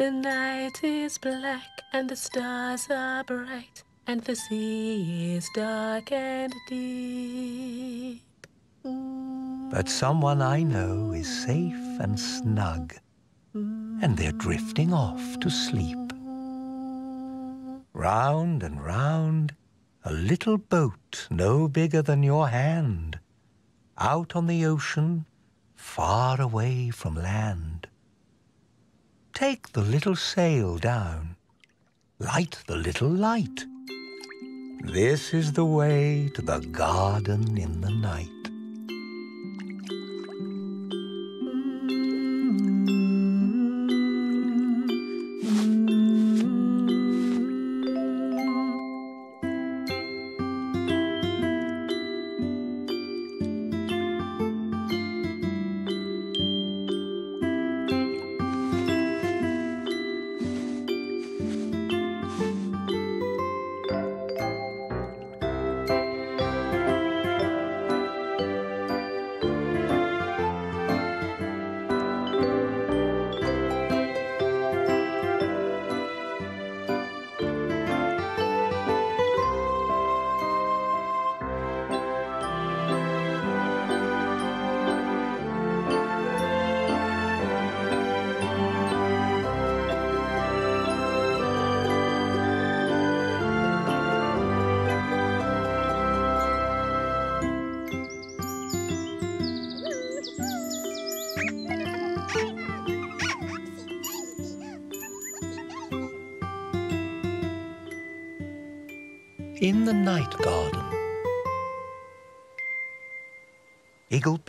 The night is black and the stars are bright and the sea is dark and deep. But someone I know is safe and snug, and they're drifting off to sleep. Round and round, a little boat no bigger than your hand, out on the ocean, far away from land. Take the little sail down, light the little light. This is the way to the garden in the night.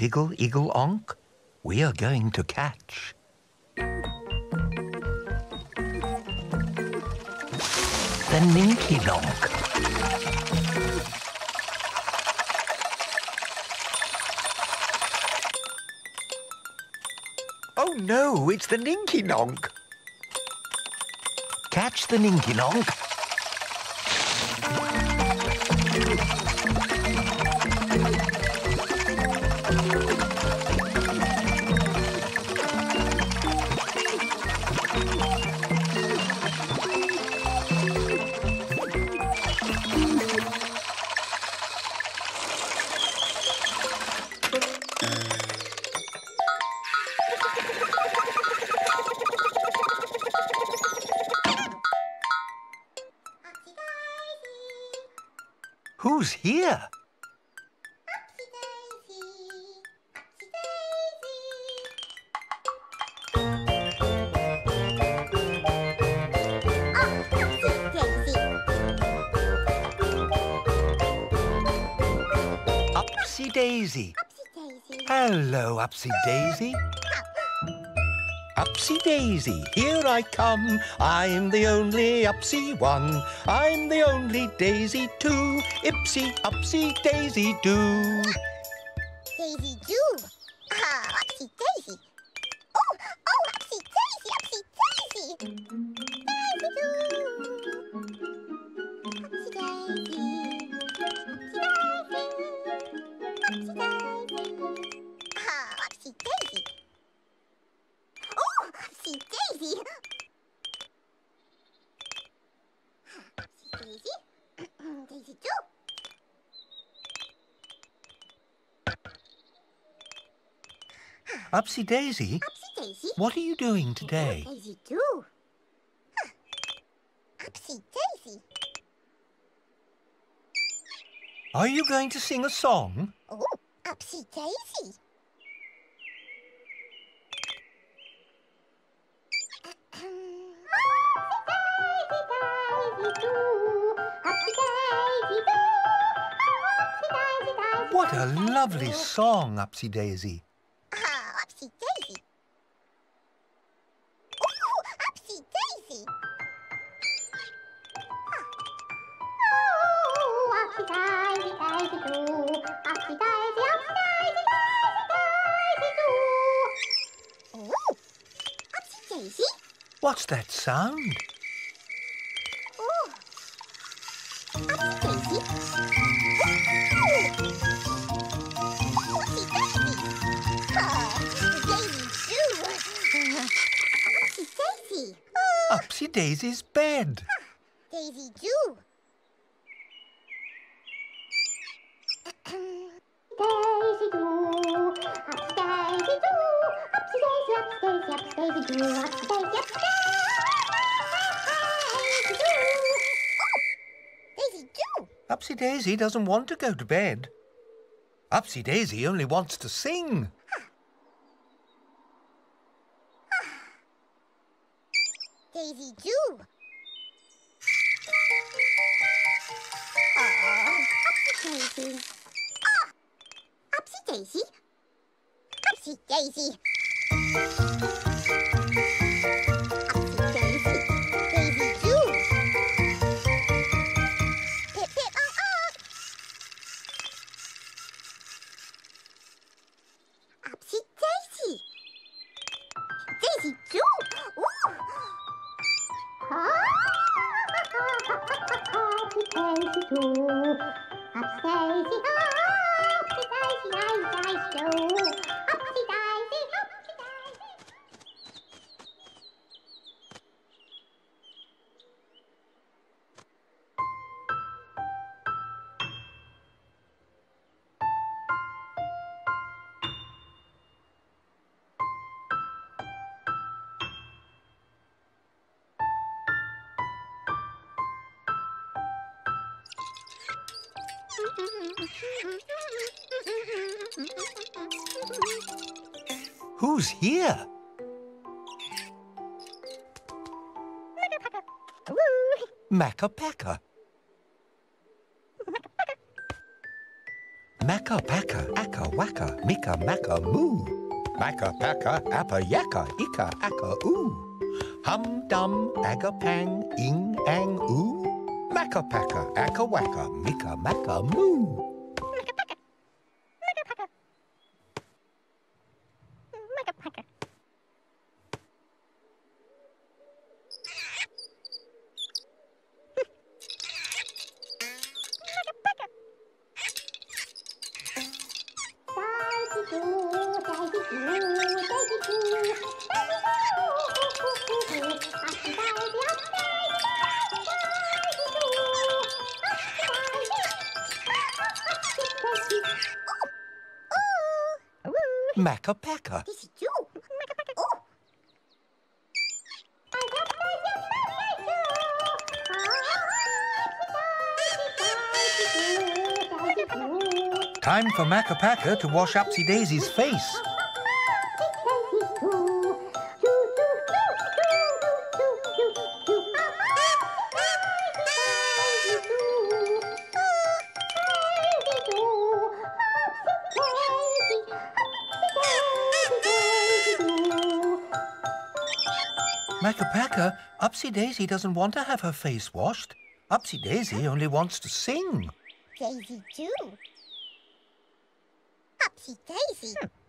Piggle, Iggle onk, we are going to catch. The Ninky Nonk. Oh no, it's the Ninky Nonk. Catch the Ninky Nonk. Upsy Daisy. Upsy Daisy, here I come. I'm the only Upsy one. I'm the only Daisy too. Ipsy, Upsy, Daisy do. Daisy do. Ah, Upsy Daisy. Oh, oh, Upsy Daisy, Upsy Daisy. Daisy do. Upsy Daisy. Upsy Daisy. Daisy do. Upsy Daisy, Upsy Daisy. what are you doing today? Daisy. Huh. Upsy Daisy. Are you going to sing a song? Oh, Upsy Daisy. What a lovely song, Upsy Daisy. Ah, Upsy Daisy. Oh, Upsy Daisy. Oh, Upsy Daisy, Daisy do. Upsy Daisy, Upsy Daisy, Daisy, Daisy do. Oh, Upsy Daisy. What's that sound? Daisy's bed. Daisy do. Daisy do, upsy Daisy do, upsy Daisy, upsy Daisy, upsy Daisy do, upsy Daisy, upsy Daisy do. Daisy do. Upsy Daisy doesn't want to go to bed. Upsy Daisy only wants to sing. Daisy do. Aw, Upsy Daisy. Ah, Upsy Daisy. Upsy Daisy. Makka Pakka, Akka Wacka, Mika Macca Moo. Makka Pakka, Appa Yakka, Ika Akka Oo. Hum Dum, Aga Pang, Ing Ang Oo. Makka Pakka, Akka Wacka, Mika Macca Moo. Pakka to wash Upsy Daisy's face. Makka Pakka, Upsy Daisy doesn't want to have her face washed. Upsy Daisy only wants to sing. Daisy do. Upsy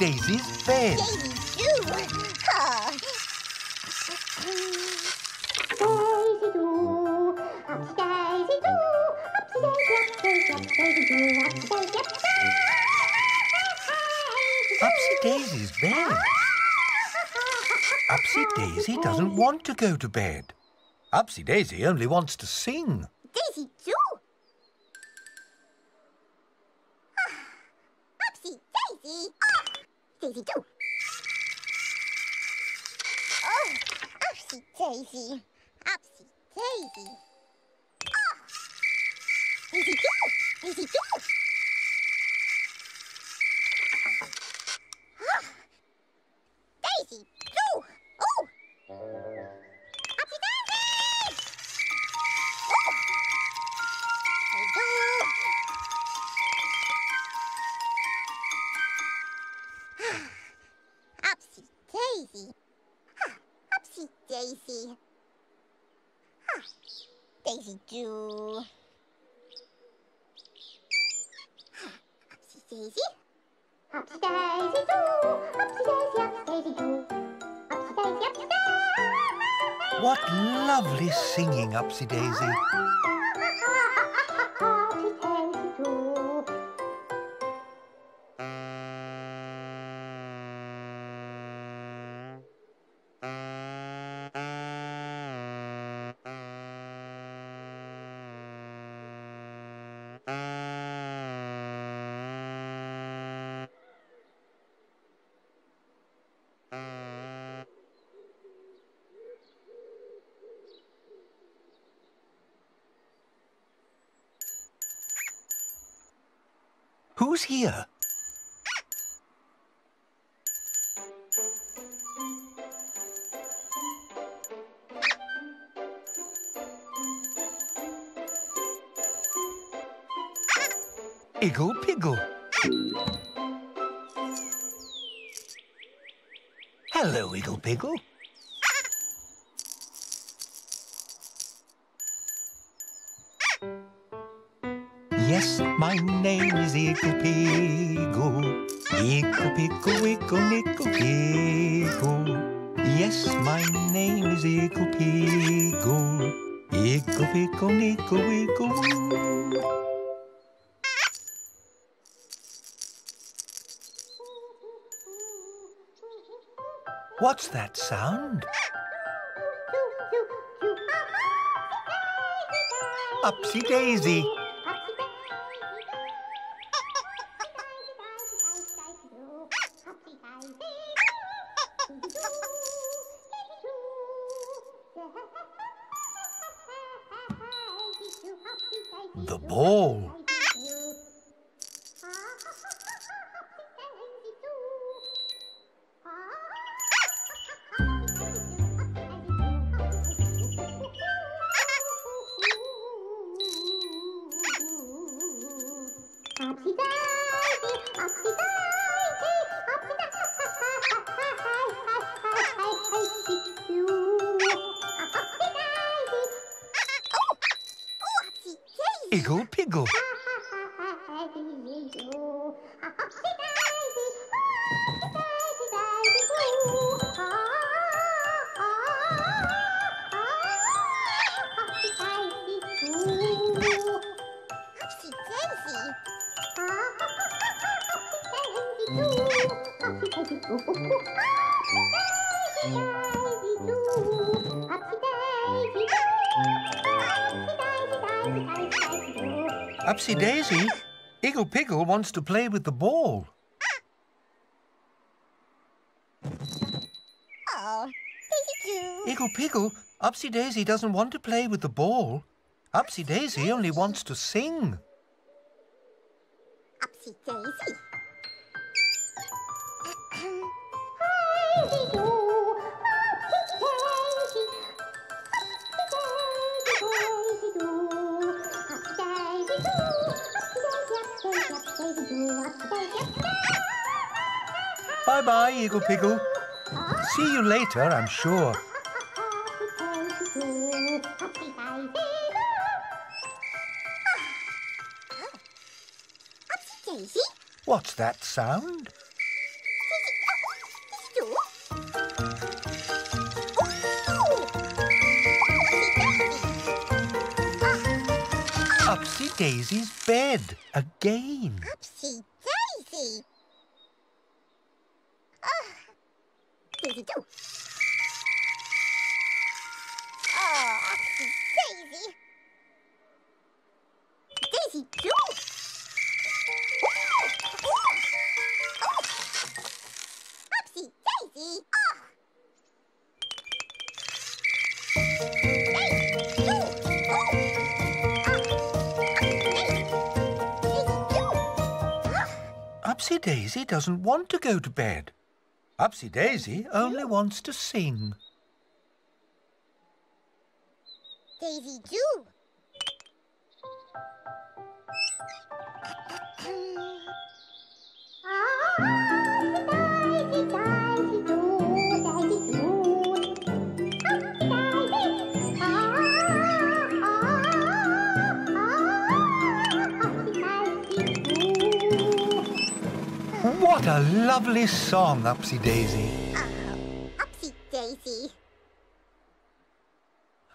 Daisy's bed. Daisy do! Daisy do, upsy Daisy do, upsy Daisy, upsy Daisy, Daisy do, upsy Daisy, upsy Upsy Daisy's bed. Upsy Daisy doesn't want to go to bed. Upsy Daisy only wants to sing. Daisy. Ah! Daisy do! Daisy do! Ah! Daisy do! Oh! Upsy daisy! Oh! Daisy do! Upsy daisy. Ah, Upsy daisy. Ah, Daisy do. Daisy. Upsy daisy. Upsy daisy, upsy daisy. Upsy daisy, upsy daisy. What lovely singing, Upsy Daisy. Iggle Piggle. Upsy Daisy. Iggle Piggle wants to play with the ball. Oh, Daisy Iggle Piggle, Upsy Daisy doesn't want to play with the ball. Upsy Daisy only wants to sing. Upsy Daisy. Bye bye, Iggle Piggle. See you later, I'm sure. What's that sound? Upsy Daisy's bed again. you do. Oh, Daisy. Daisy, do Daisy! Upsy Daisy doesn't want to go to bed. Upsy Daisy only wants to sing. Daisy do. What a lovely song, Upsy Daisy. Upsy Daisy.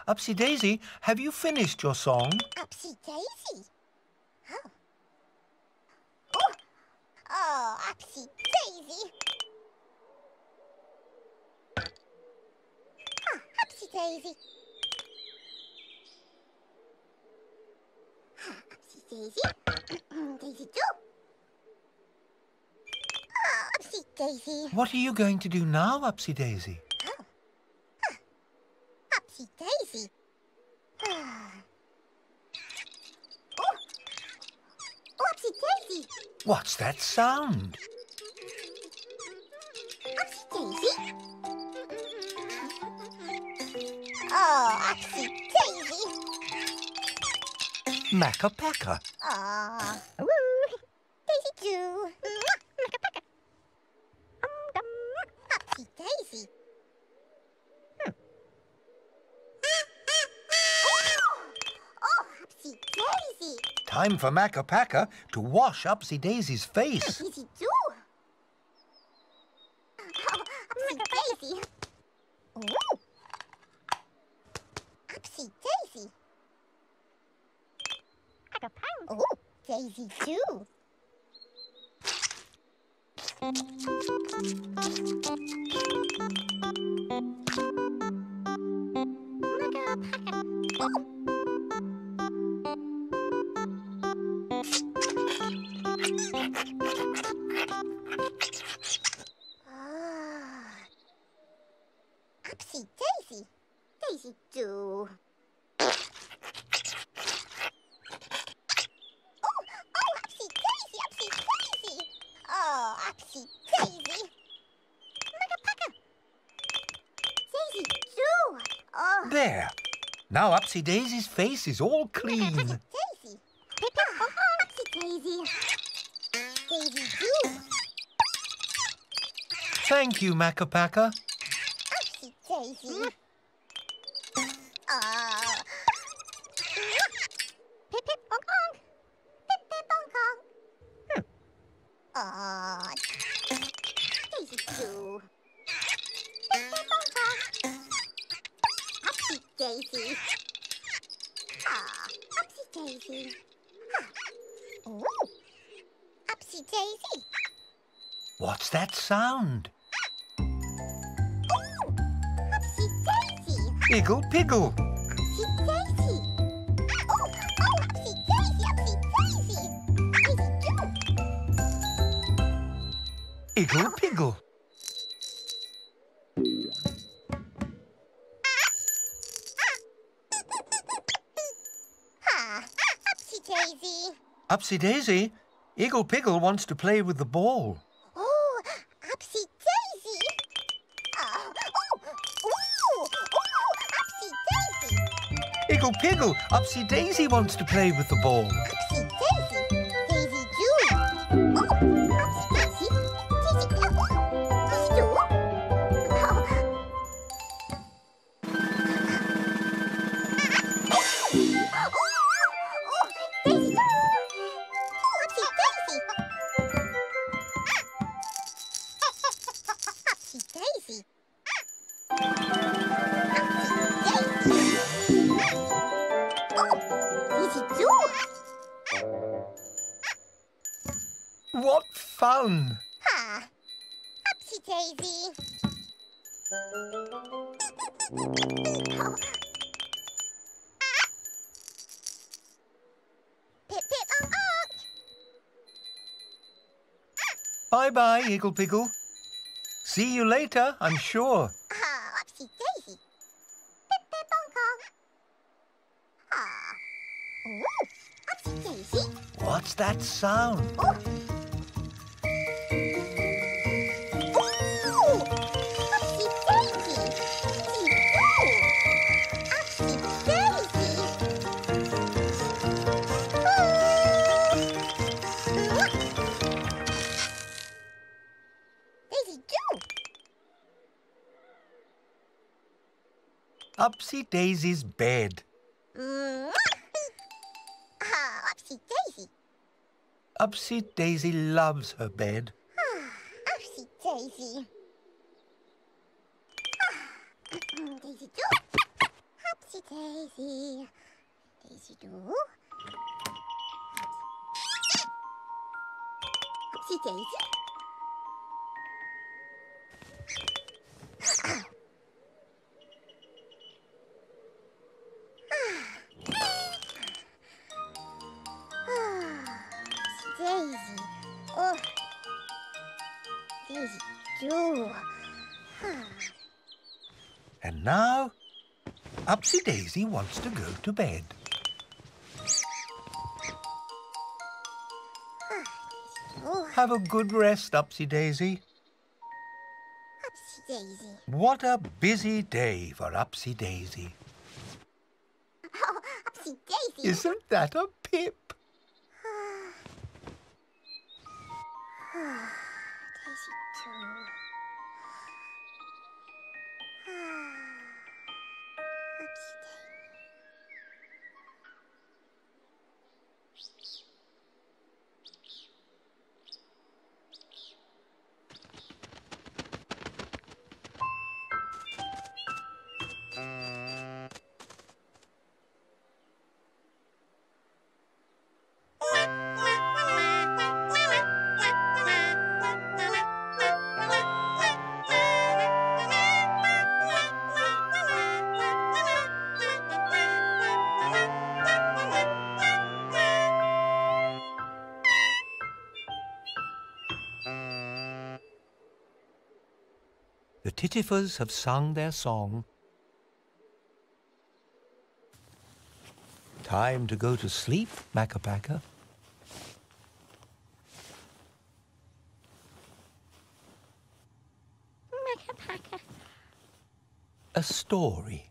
Upsy Daisy, have you finished your song? Upsy Daisy. Oh. Oh, oh Upsy Daisy. Ah, Upsy Daisy. Ah, Upsy Daisy. Daisy do. Ah, Upsy Daisy. What are you going to do now, Upsy Daisy? Upsy Daisy. Ah. Oh. Oh, Upsy Daisy. What's that sound? Upsy Daisy. Oh, Upsy Daisy. Makka Pakka. Aw. Woo. Daisy Jew. Upsy Daisy. Hmm. Oh, Upsy Daisy. Time for Makka Pakka to wash Upsy Daisy's face. Daisy do. Oh, Upsy Daisy. Ooh. Upsy Daisy. Oh, Daisy do. Ah. Upsy Daisy's face is all clean. Daisy. Oh, Upsy Daisy. Daisy do. Thank you. Upsy Daisy. Upsy Daisy, Iggle Piggle wants to play with the ball. Oh, Upsy Daisy. Oh, oh, ooh, ooh, Upsy Daisy. Iggle Piggle, Upsy Daisy wants to play with the ball. Upsy Bye Iggle Piggle. See you later, I'm sure. Ah, Upsy Daisy. Pip pip ong ong. Ah. Ooh, Upsy Daisy. What's that sound? Oh. Upsy Daisy's bed. Ah, Upsy Daisy. Upsy Daisy loves her bed. Upsy Daisy. Ah, Daisy do. Upsy Daisy. Daisy do. Upsy. Daisy. Upsy Daisy wants to go to bed. Have a good rest, Upsy Daisy. Upsy Daisy. What a busy day for Upsy Daisy. Oh, Upsy Daisy. Isn't that a The have sung their song. Time to go to sleep, Makka Pakka. Maccapaca. A story.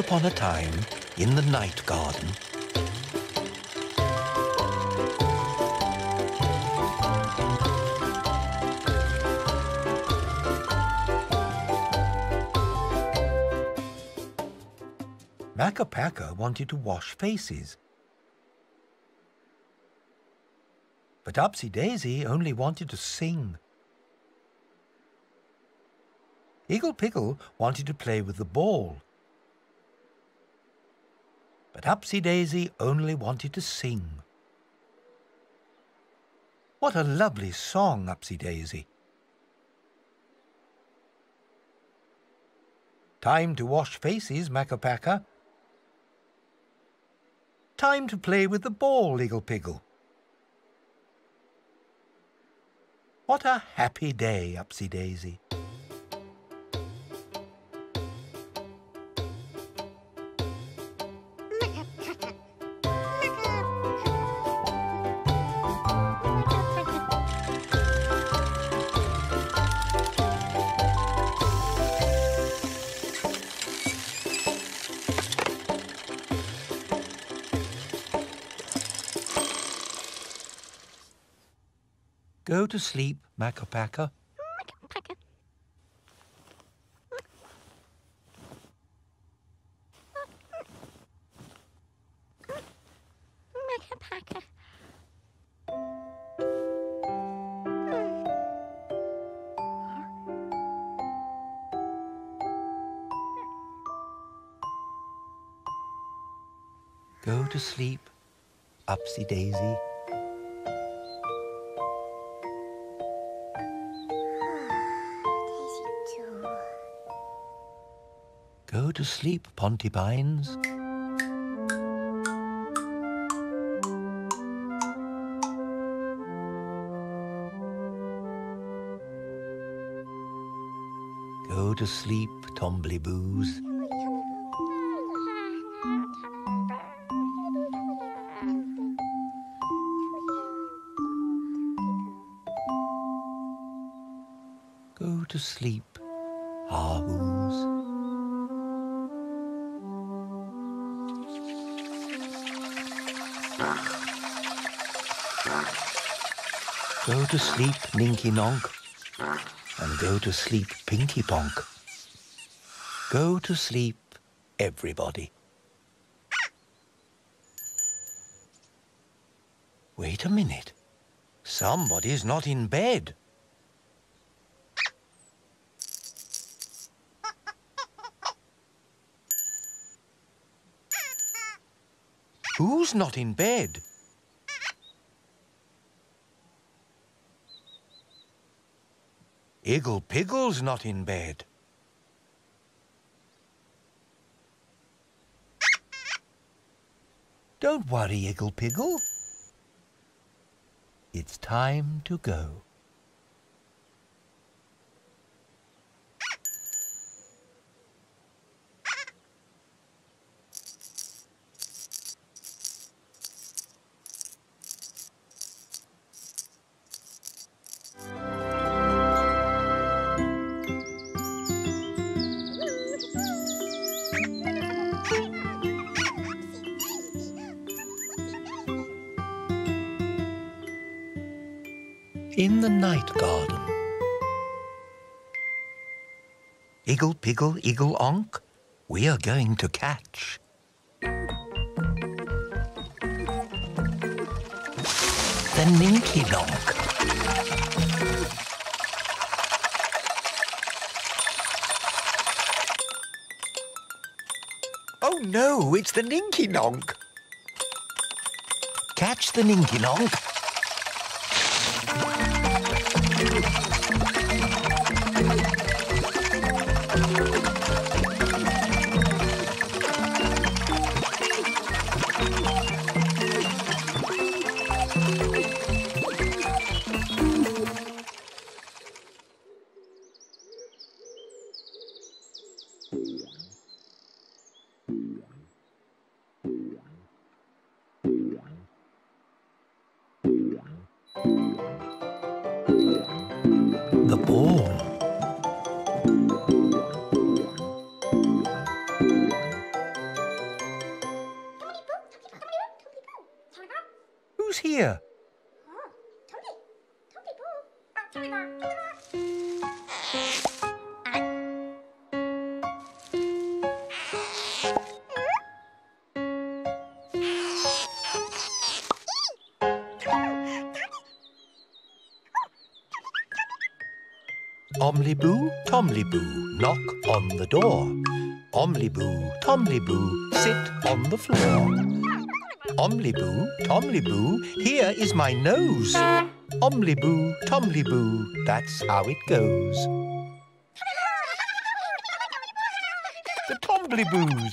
Upon a time, in the night garden, Makka Pakka wanted to wash faces. But Upsy Daisy only wanted to sing. Iggle Piggle wanted to play with the ball. But Upsy Daisy only wanted to sing. What a lovely song, Upsy Daisy. Time to wash faces, Makka Pakka. Time to play with the ball, Iggle Piggle. What a happy day, Upsy Daisy. Go to sleep, Makka Pakka. Maccapaca. Makka Pakka. Go to sleep, Upsy. Daisy to sleep, Pontipines. Go to sleep. Go sleep, Ninky Nonk, and go to sleep, Pinky Ponk. Go to sleep, everybody. Wait a minute. Somebody's not in bed. Who's not in bed? Iggle Piggle's not in bed. Don't worry, Iggle Piggle. It's time to go. Piggle Iggle Onk, we are going to catch. The Ninky Nonk. Oh no, it's the Ninky Nonk. Catch the Ninky Nonk. The ball. Tombliboo, knock on the door. Omliboo, Tombliboo, sit on the floor. Omliboo, Tombliboo, here is my nose. Omliboo, Tombliboo, that's how it goes. The Tombliboos.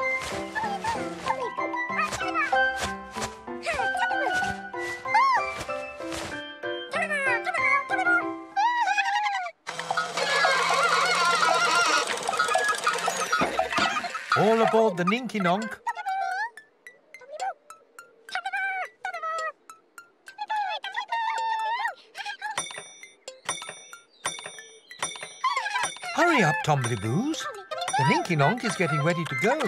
aboard the Ninky Nonk. Hurry up, Tombliboos. The Ninky Nonk is getting ready to go.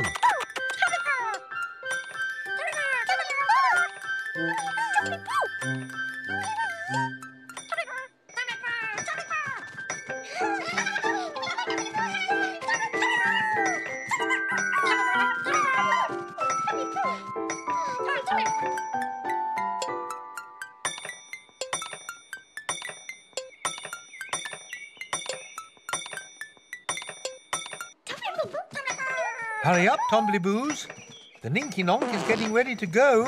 Up, The Ninky Nonk is getting ready to go.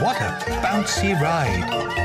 What a bouncy ride!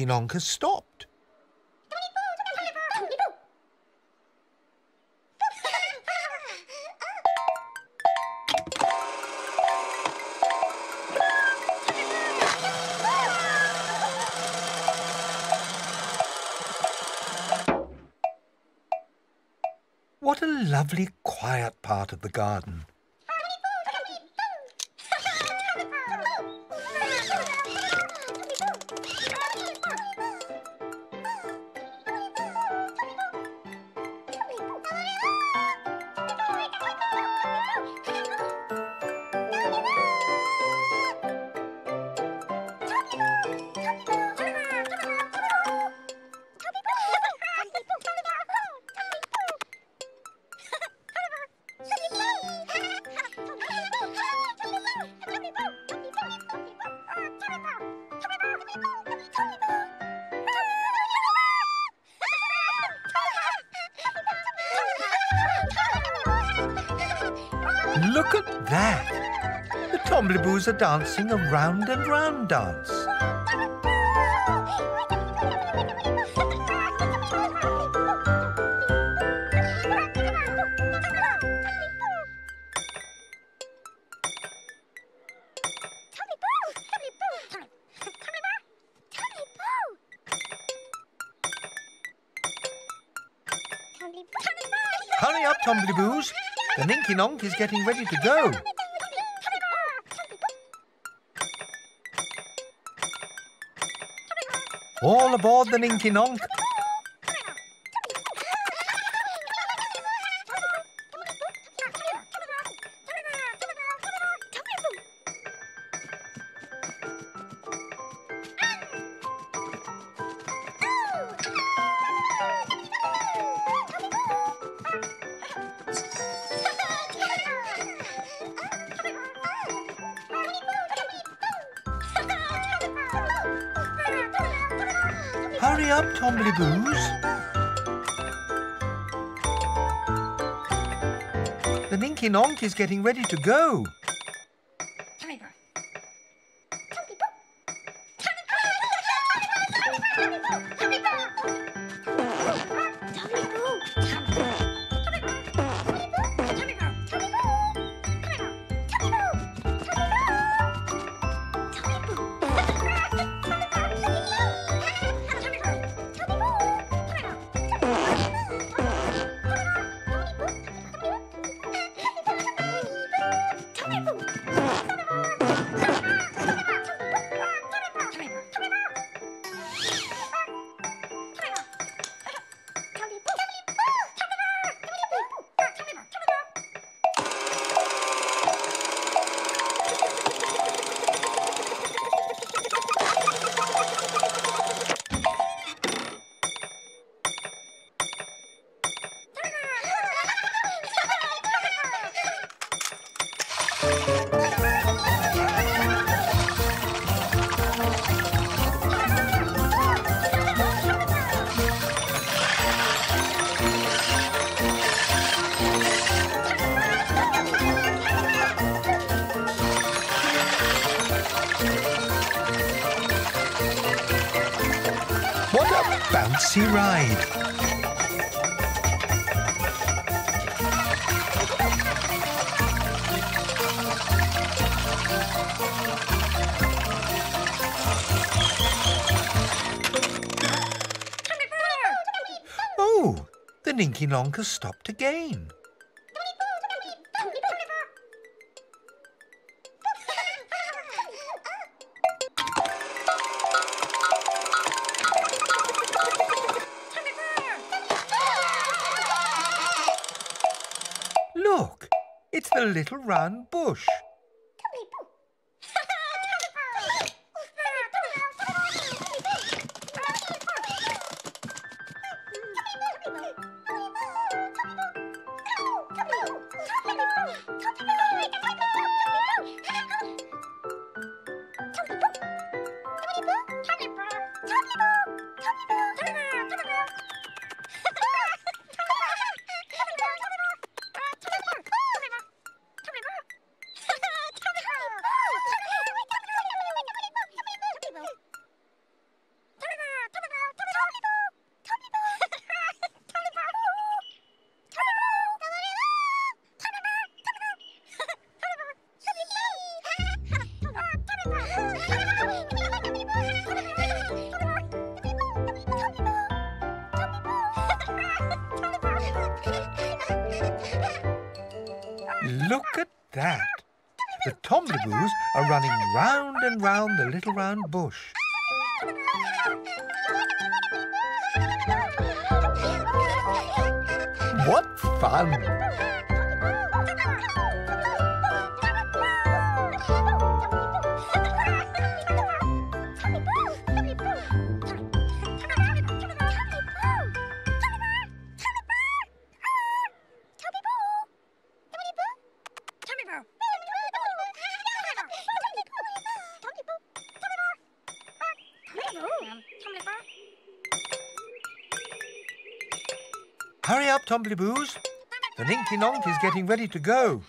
The Ninky has stopped. What a lovely, quiet part of the garden. Dancing a round and round dance. Hurry up, Tombliboos! The Ninky Nonk is getting ready to go. All aboard the Ninky Nonk. Up, Tombliboos. The Ninky Nonk is getting ready to go. Has stopped again. Look, it's the little round the bush. What fun! Up, The Ninky Nonk is getting ready to go.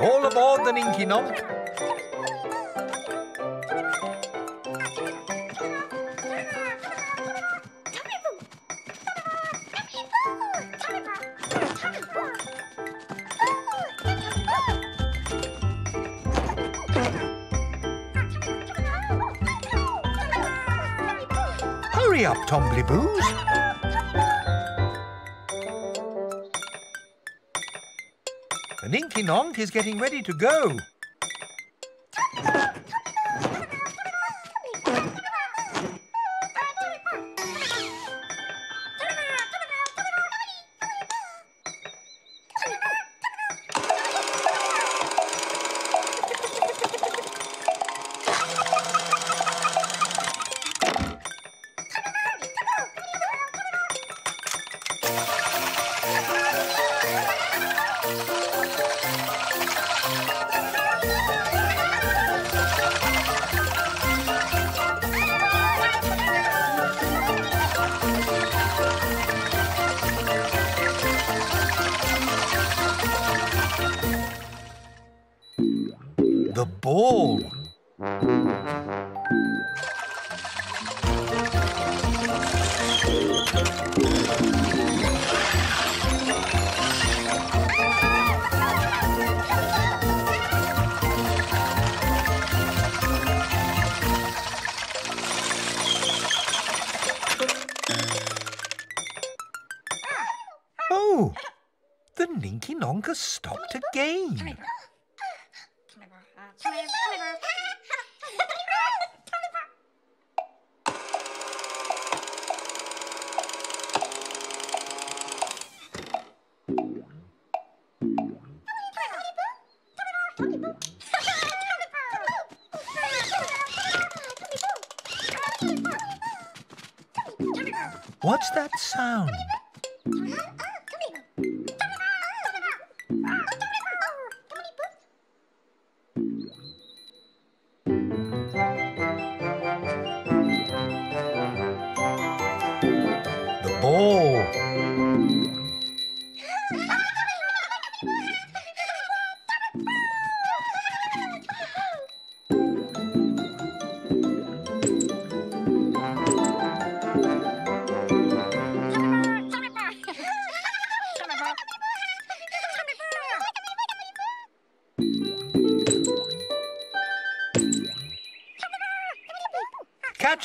All aboard the Ninky Nonk. Hurry up, Tombliboos. The Ninky Nonk is getting ready to go.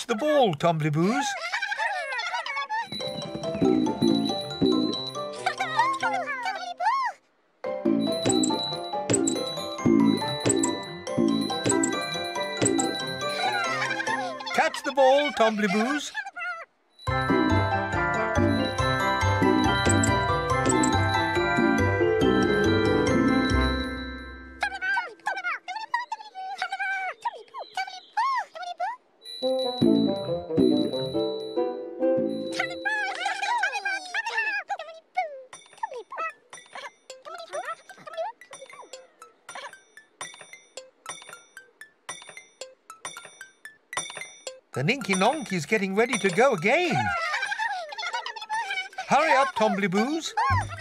Catch the ball, Tombliboos. Catch the ball, Tombliboos. The Ninky Nonk is getting ready to go again. Hurry up, Tombliboos. Oh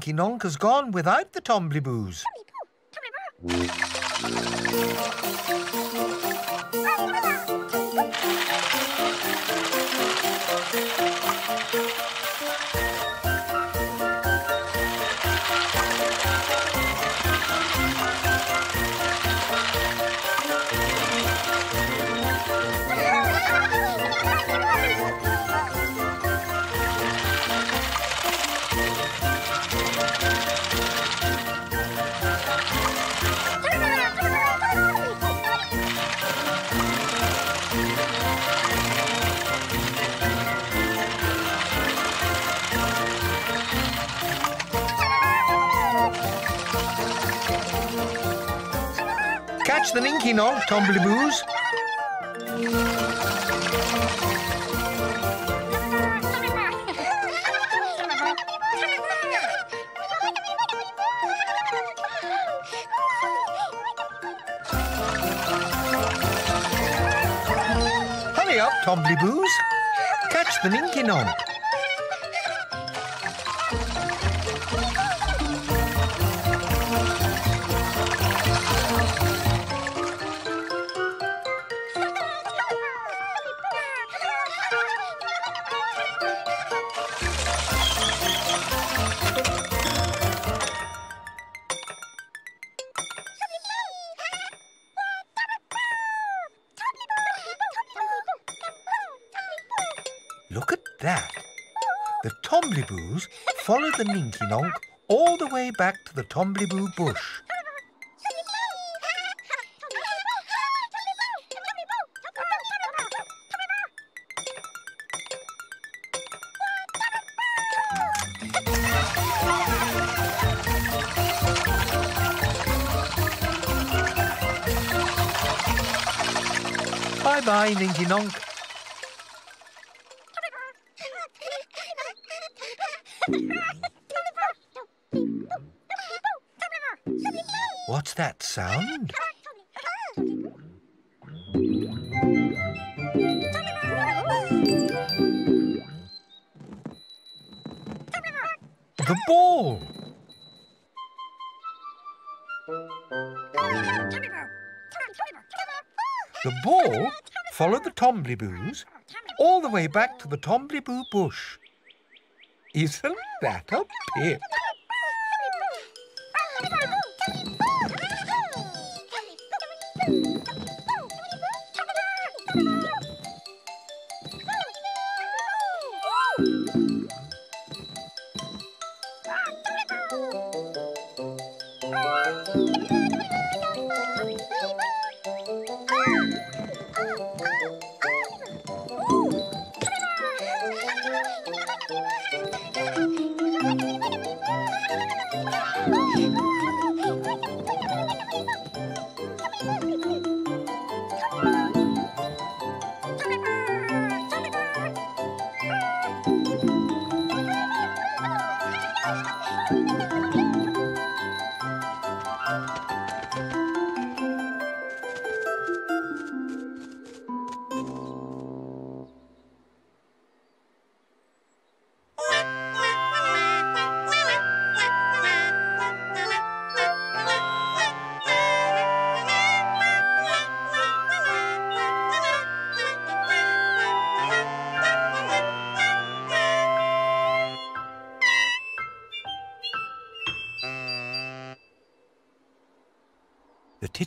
the Ninky Nonk has gone without the Tombliboos. Catch the Ninky Nonk, Tombliboos. Hurry up, Tombliboos. Catch the Ninky Nonk. The all the way back to the Tombliboo bush. Bye-bye, Ninky Nonk. That sound? The ball! The ball followed the Tombliboos all the way back to the Tombliboo bush. Isn't that a pip?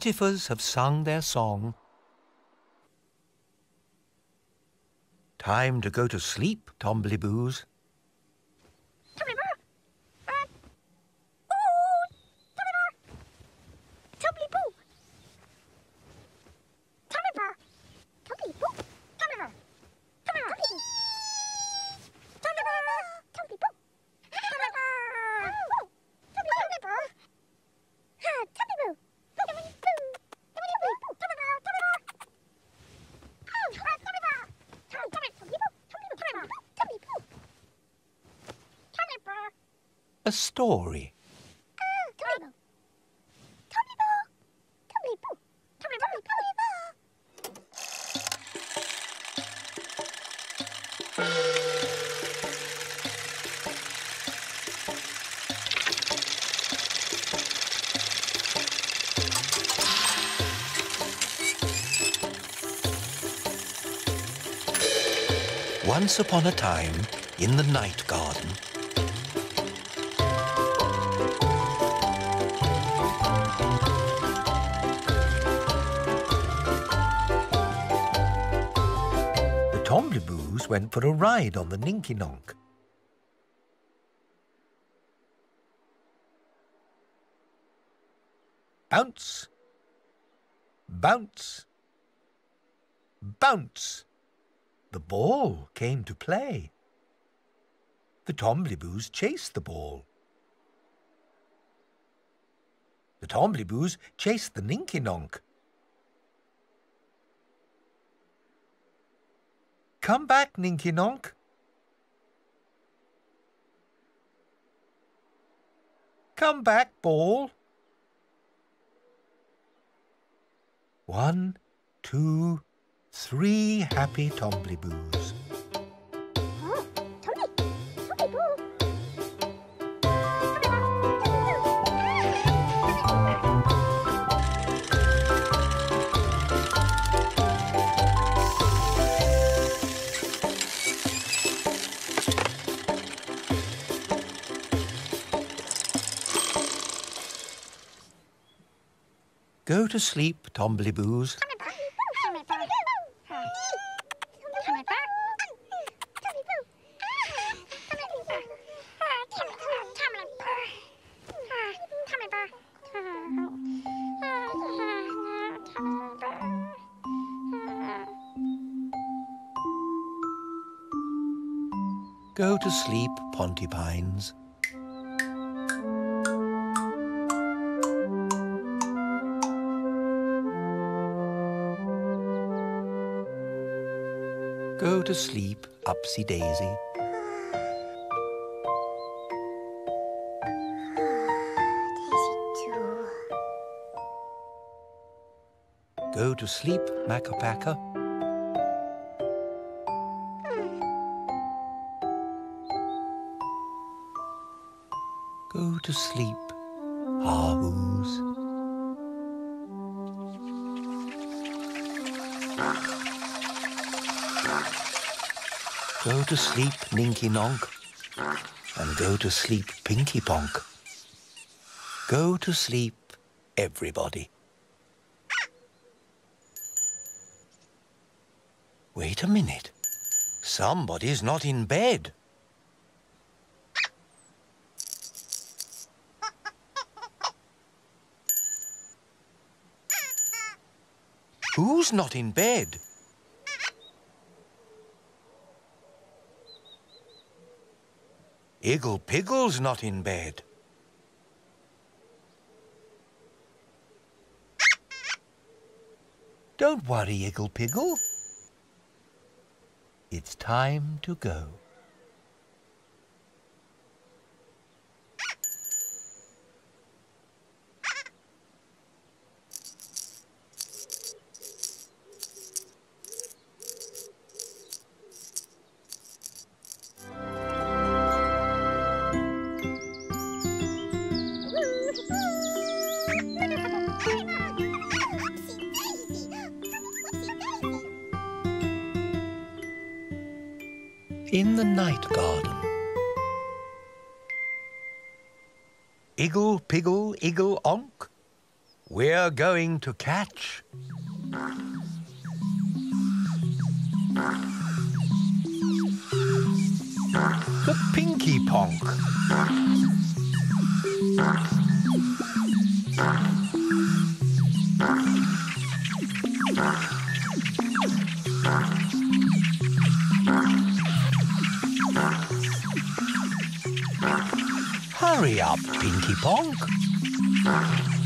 The Tittifers have sung their song. Time to go to sleep, Tombliboos. Once upon a time, in the night garden, the Tombliboos went for a ride on the Ninky. Bounce, bounce, bounce. The ball came to play. The Tombliboos chased the ball. The Tombliboos chased the Ninky Nonk. Come back, Ninky Nonk. Come back, ball. One, two, three happy Tombliboos. Go to sleep, Tombliboos. Sleep, Pontipines. Go to sleep, Upsy Daisy. Go to sleep, Makka to sleep, Hahoos. Go to sleep, Ninky Nonk. And go to sleep, Pinky Ponk. Go to sleep, everybody. Wait a minute. Somebody's not in bed. Not in bed? Iggle Piggle's not in bed. Don't worry, Iggle Piggle. It's time to go. In the night garden. Iggle Piggle Iggle Onk. We're going to catch the Pinky Ponk. Hurry up, Pinky Ponk.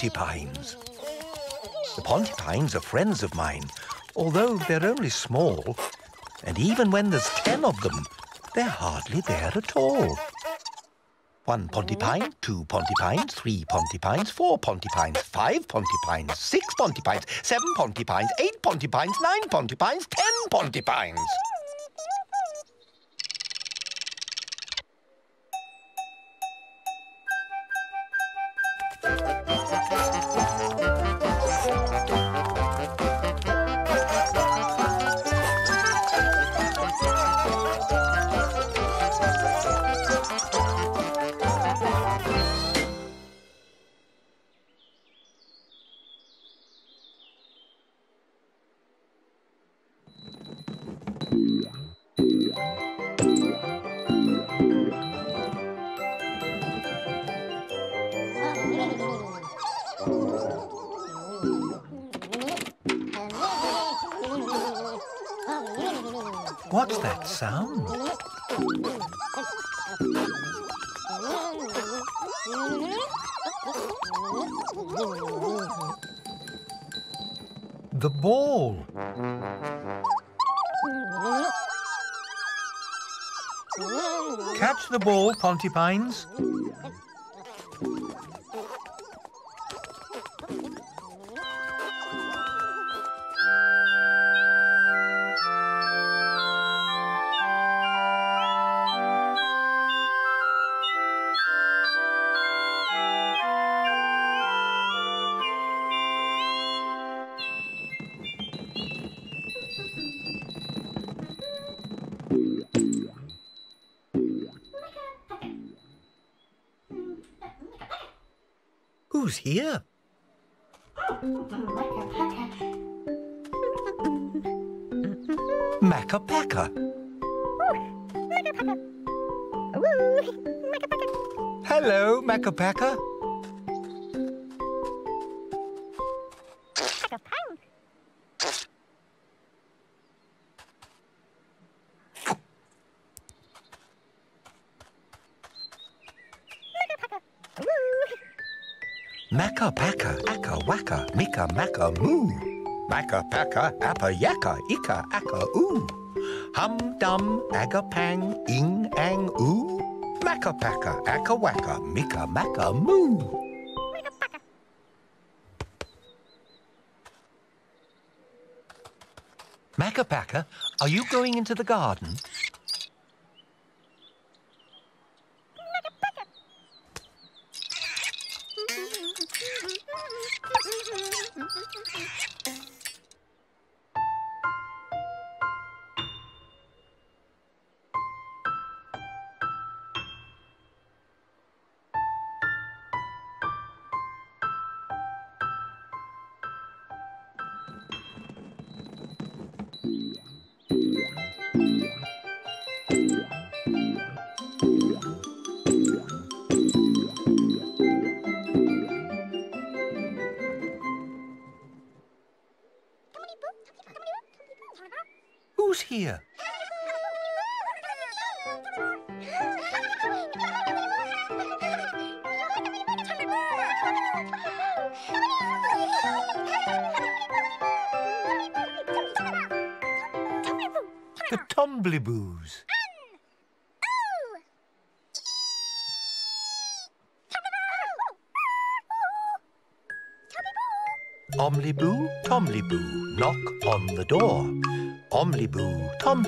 The Pontipines. The pontipines are friends of mine, although they're only small. And even when there's ten of them, they're hardly there at all. One pontipine, two pontipines, three pontipines, four pontipines, five pontipines, six pontipines, seven pontipines, eight pontipines, nine pontipines, ten Pontipines. Sound? The ball. Catch the ball, Pontipines. Here? Makka Pakka. Hello, Makka Mika Macca Moo. Makka Pakka, Appa Yakka, Ika Akka Oo. Hum Dum, Aga Pang, Ing Ang Oo. Makka Pakka, Akka waka Mika Macca Moo. Makka Pakka, are you going into the garden?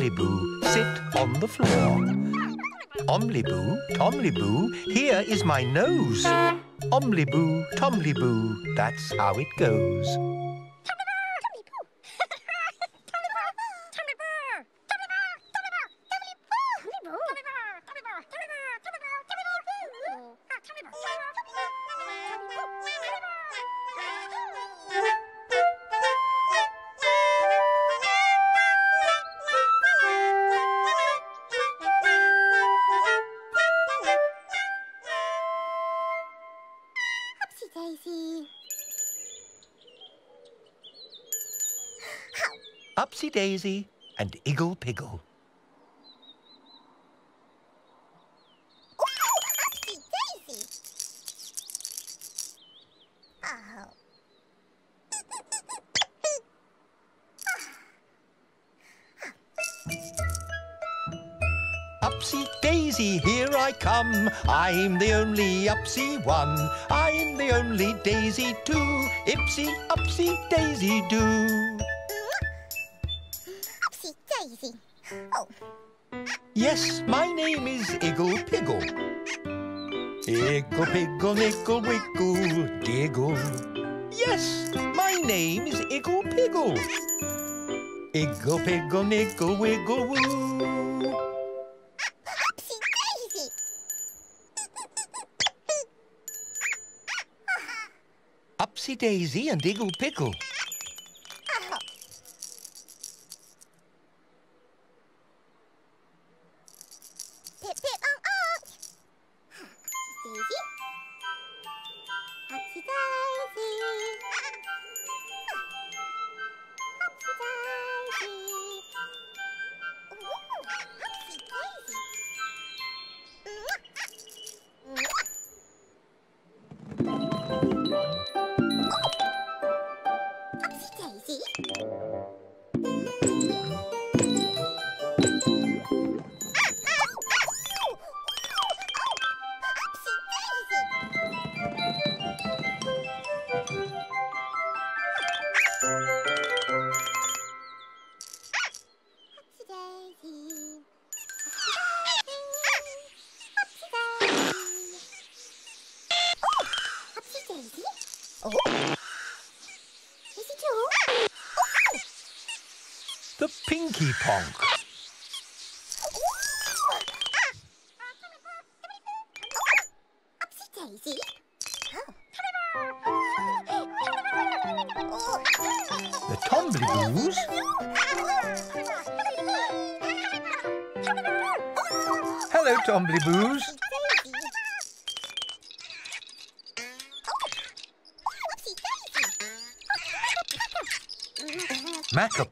Omliboo, sit on the floor. Omliboo, Tombliboo, here is my nose. Omliboo, Tombliboo, that's how it goes. Upsy Daisy and Iggle Piggle. Upsy daisy. Oh. Upsy Daisy, here I come. I'm the only Upsy one. I'm the only Daisy too. Ipsy, Upsy, Daisy do. Yes, my name is Iggle Piggle. Iggle Piggle Nickle Wiggle Diggle. Yes, my name is Iggle Piggle. Iggle Piggle Nickle Wiggle Woo. Upsy daisy. Upsy Daisy and Iggle Piggle.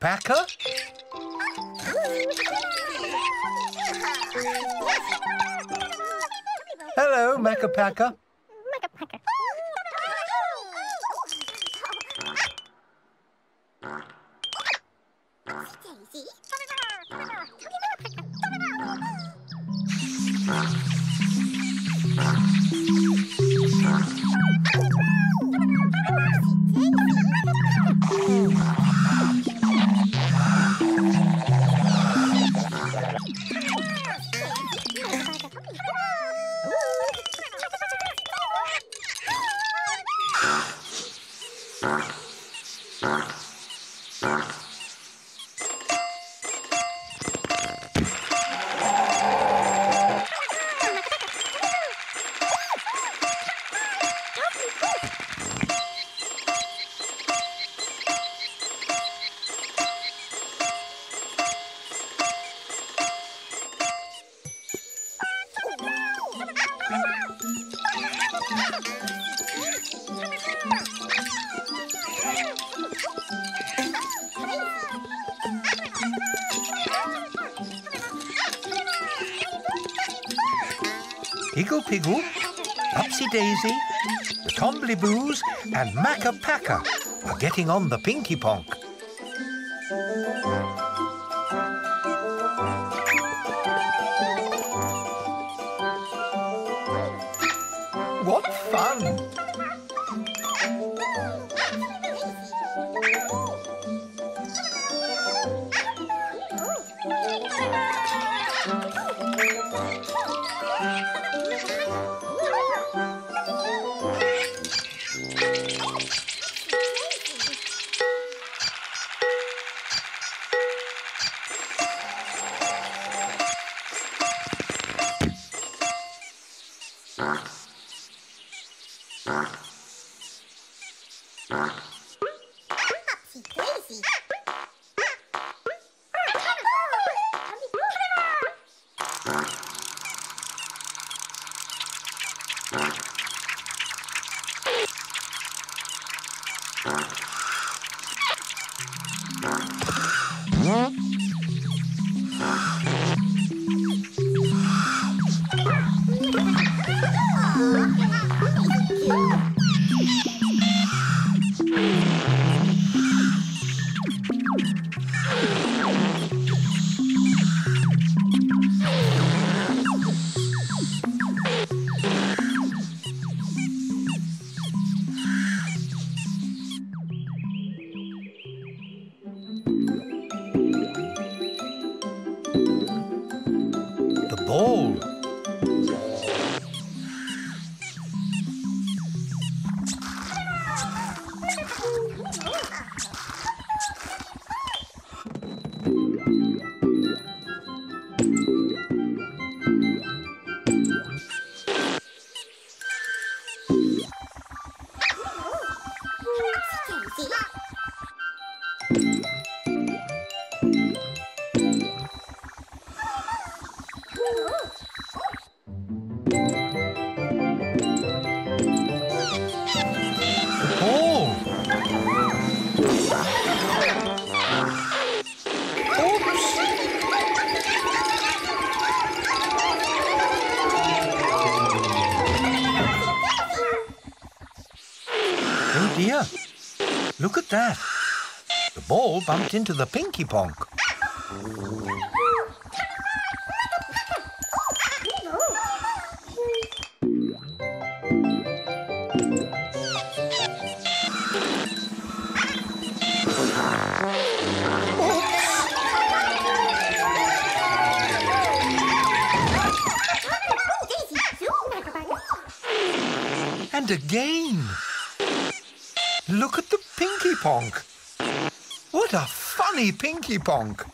Makka Pakka. Hello, Makka Pakka. Iggle Piggle, Upsy Daisy, the Tombliboos and Makka Pakka are getting on the Pinky Ponk. Bumped into the Pinky Ponk. And again. Look at the Pinky Ponk. What a funny Pinky Ponk.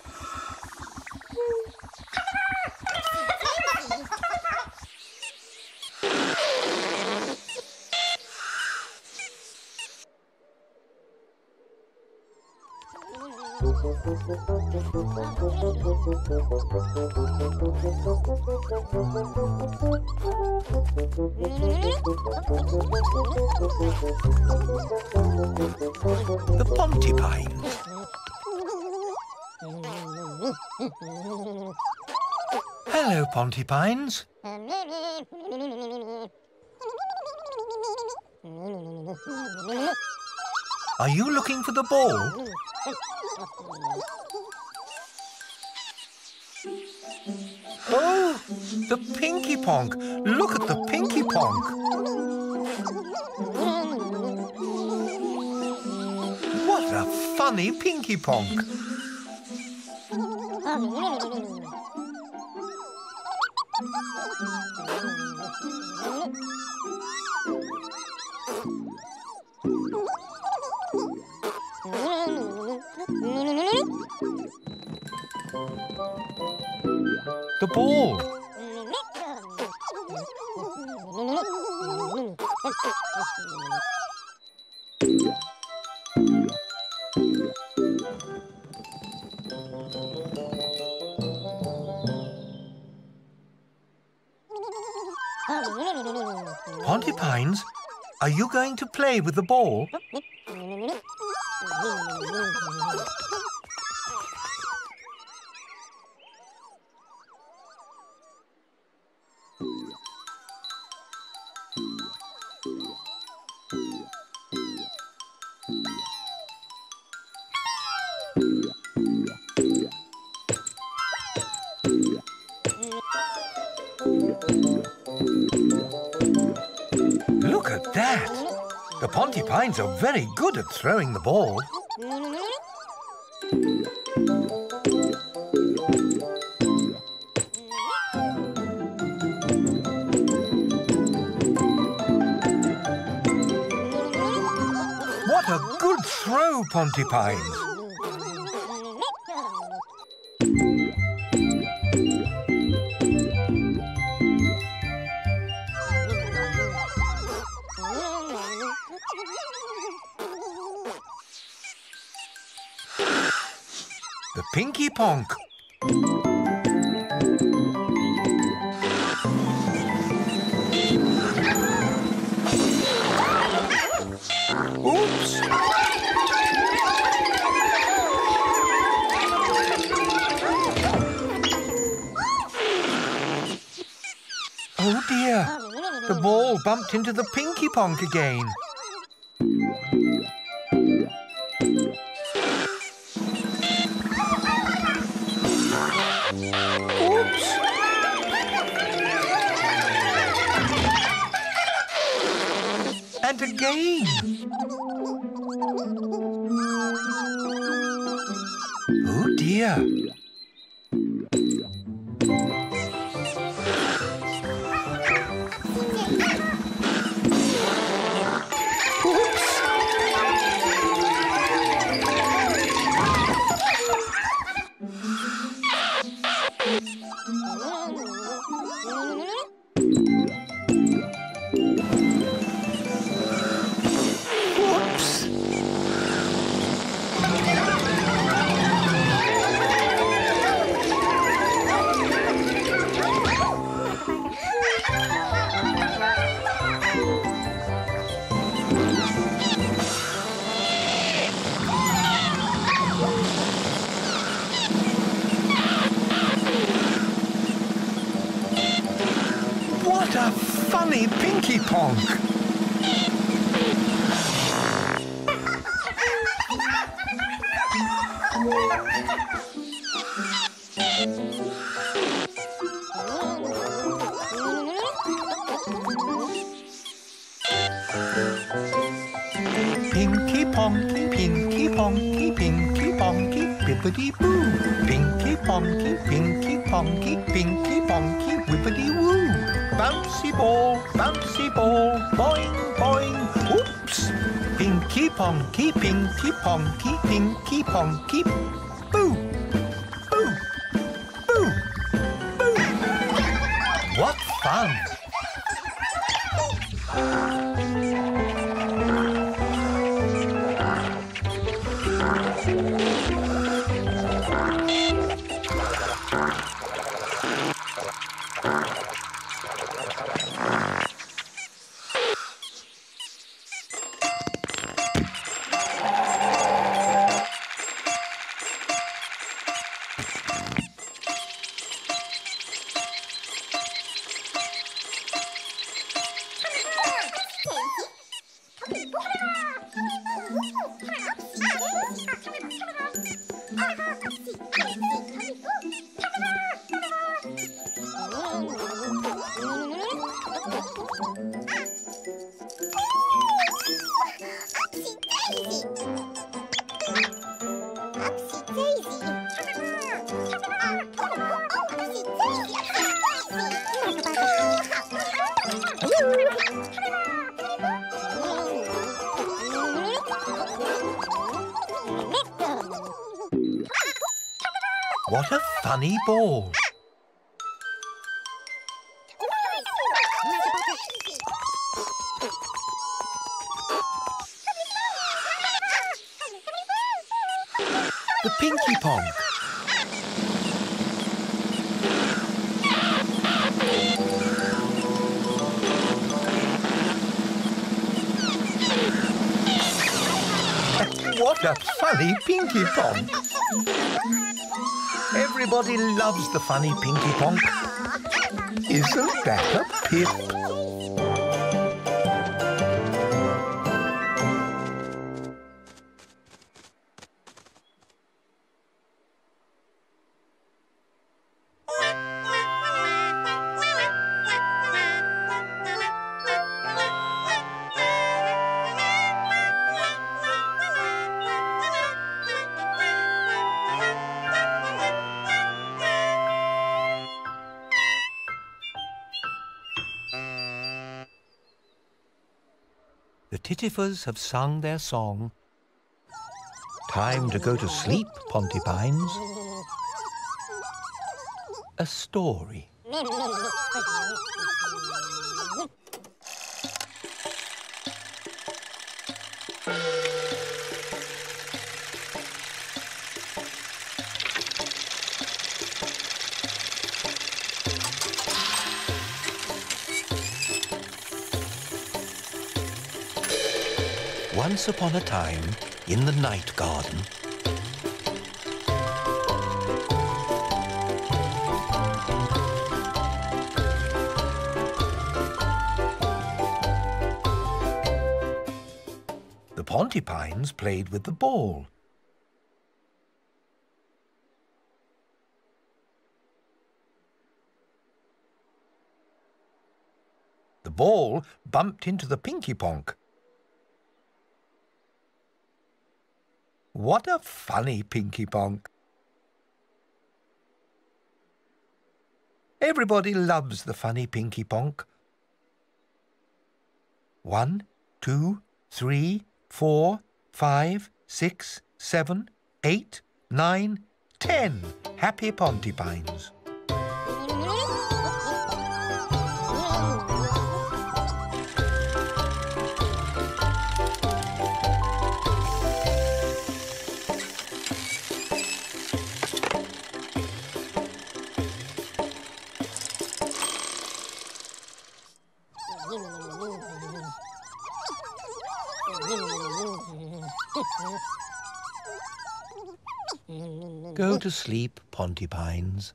The Pontipines. Hello, Pontipines. Are you looking for the ball? Oh, the Pinky Ponk. Look at the Pinky Ponk. What a funny Pinky Ponk. 見る見る。Play with the ball? Pontipines are very good at throwing the ball. What a good throw, Pontipines! Ponk. Oops! Oh dear! The ball bumped into the Pinky Ponk again. And. Oh dear. Funny ball. The Pinky Ponk. What a funny Pinky Ponk. Loves the funny Pinky Ponk. Isn't that a pip? Tittifers have sung their song. Time to go to sleep, Pontipines. A story. Once upon a time, in the night garden, the Pontipines played with the ball. The ball bumped into the Pinky Ponk. What a funny Pinky Ponk. Everybody loves the funny Pinky Ponk. One, two, three, four, five, six, seven, eight, nine, ten happy Pontipines. Go to sleep, Pontipines.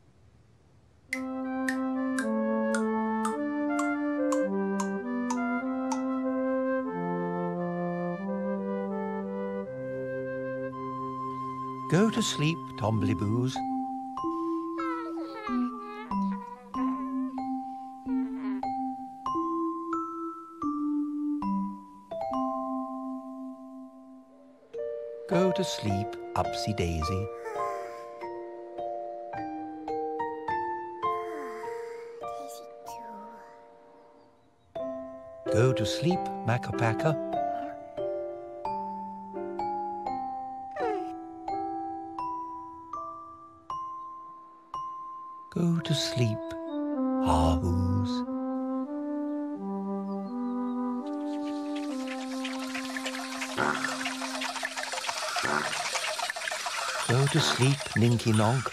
Go to sleep, Tombliboos. Go to sleep, Upsy. Daisy Go to sleep, Makka Pakka. Go to sleep, Haahoos. Go to sleep, Ninky Nonk.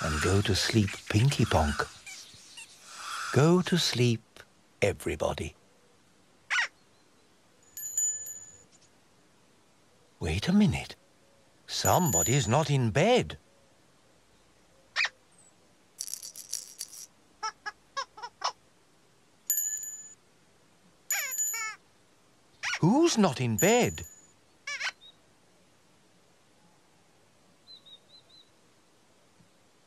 And go to sleep, Pinky Ponk. Go to sleep, everybody. Wait a minute. Somebody's not in bed. Who's not in bed?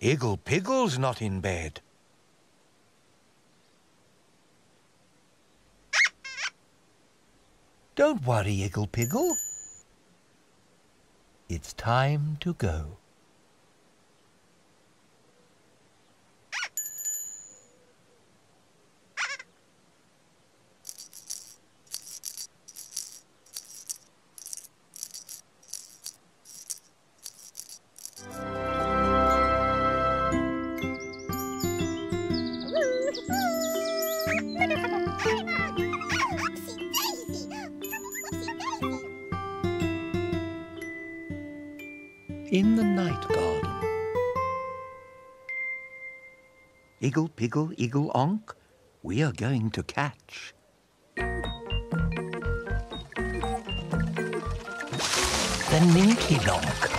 Iggle Piggle's not in bed. Don't worry, Iggle Piggle. It's time to go. Piggle Iggle Onk, we are going to catch. The Ninky Nonk.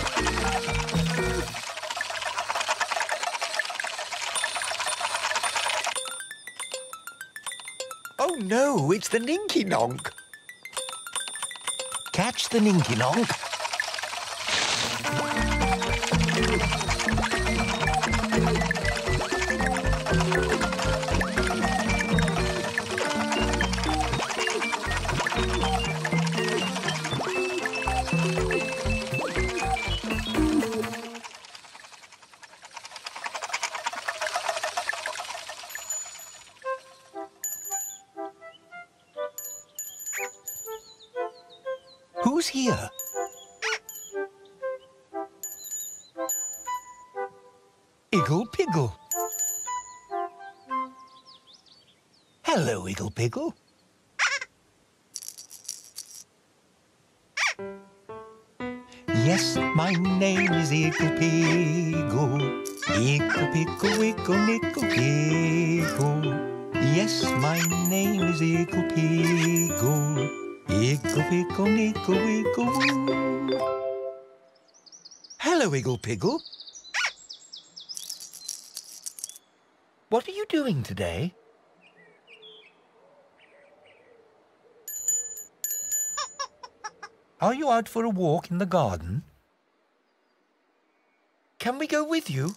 Oh no, it's the Ninky Nonk. Catch the Ninky Nonk. Hello, Yes, my name is Iggle Piggle. Iggle Piggle, Wiggle, Nickle Piggle. Yes, my name is Iggle Piggle. Iggle Piggle, Nickle Wiggle. Hello, Iggle Piggle. What are you doing today? Are you out for a walk in the garden? Can we go with you?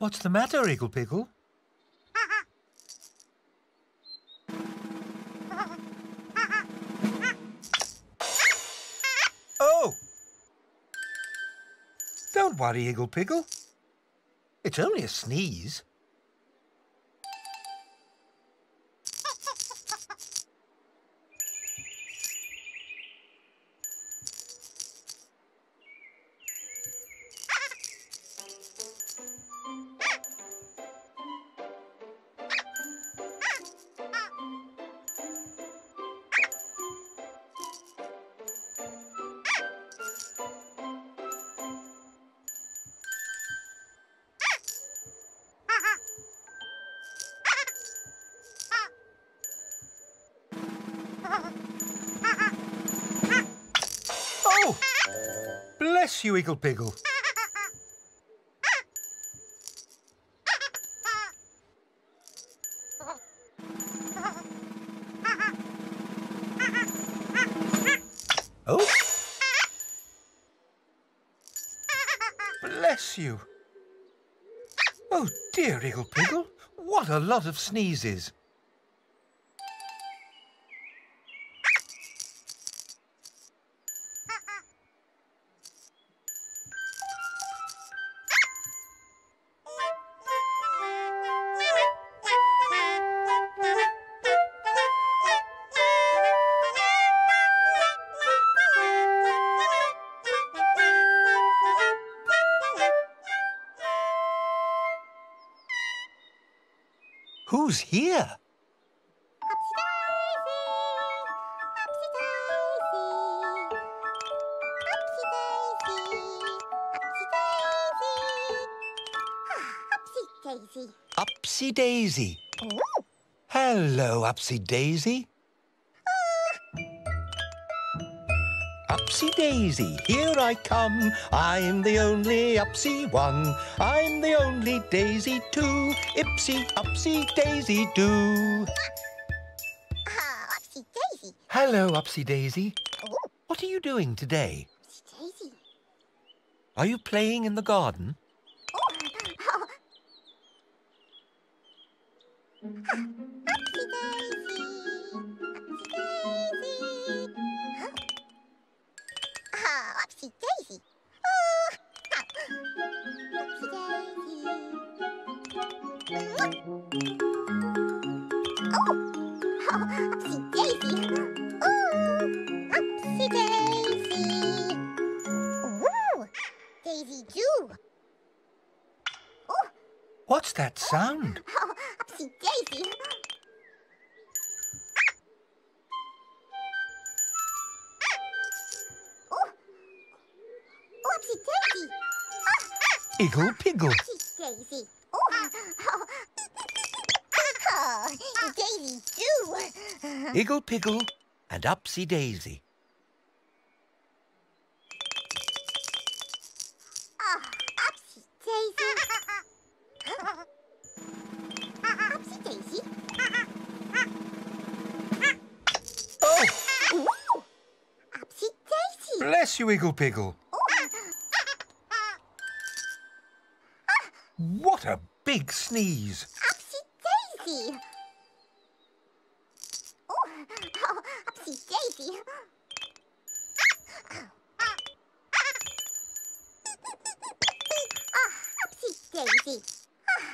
What's the matter, Iggle Piggle? Oh! Don't worry, Iggle Piggle. It's only a sneeze. You, Iggle Piggle. Oh! Bless you. Oh dear, Iggle Piggle. What a lot of sneezes. Upsy Daisy. Hello, Upsy Daisy. Upsy Daisy, here I come. I'm the only Upsy one. I'm the only Daisy too. Ipsy, Upsy Daisy do. ah, Upsy Daisy. Hello, Upsy Daisy. What are you doing today? Upsy Daisy. Are you playing in the garden? Oh, oh, oh too. Iggle Piggle and Upsy Daisy. Oh, Upsy Daisy. Upsy Daisy. Oh, Ooh! Upsy Daisy. bless you, Iggle Piggle. Oh. What a big sneeze. Upsy Daisy. Oh, Daisy. Ah! Ah! ah, Upsy Daisy. Ah,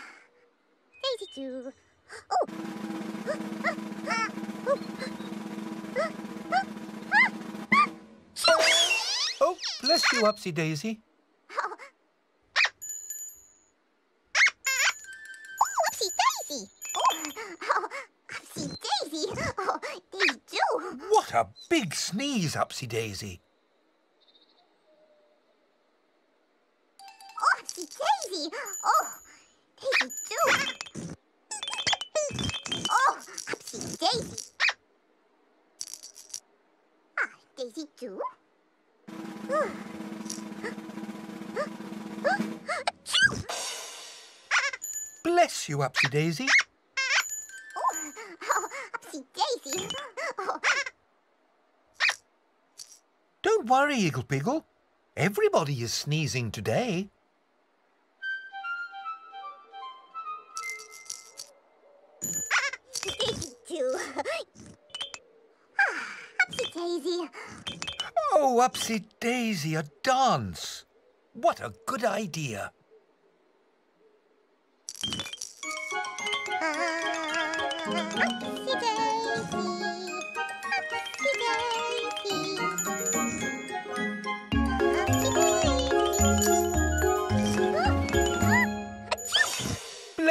Daisy too. Oh. Ah! Oh, bless you, Upsy Daisy. A big sneeze, Upsy Daisy. Oh, Upsy Daisy. Oh, Daisy too. Oh, Upsy Daisy. Ah, Daisy too. Bless you, Upsy Daisy. Oh, oh, Upsy Daisy. Oh, Don't worry, Iggle Piggle. Everybody is sneezing today. Daisy too. Upsy Daisy. Oh, Upsy Daisy, a dance. What a good idea. Daisy.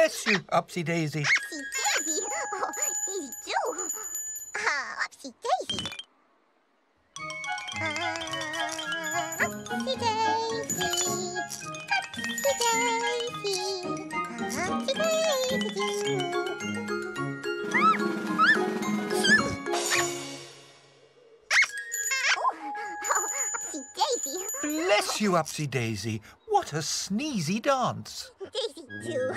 Bless you, Upsy Daisy. Upsy Daisy. Oh, Daisy too. Ah, Upsy Daisy. Ah, Upsy Daisy. Upsy Daisy. Upsy Daisy. Oh, Upsy Daisy. Bless you, Upsy Daisy. What a sneezy dance. Daisy too.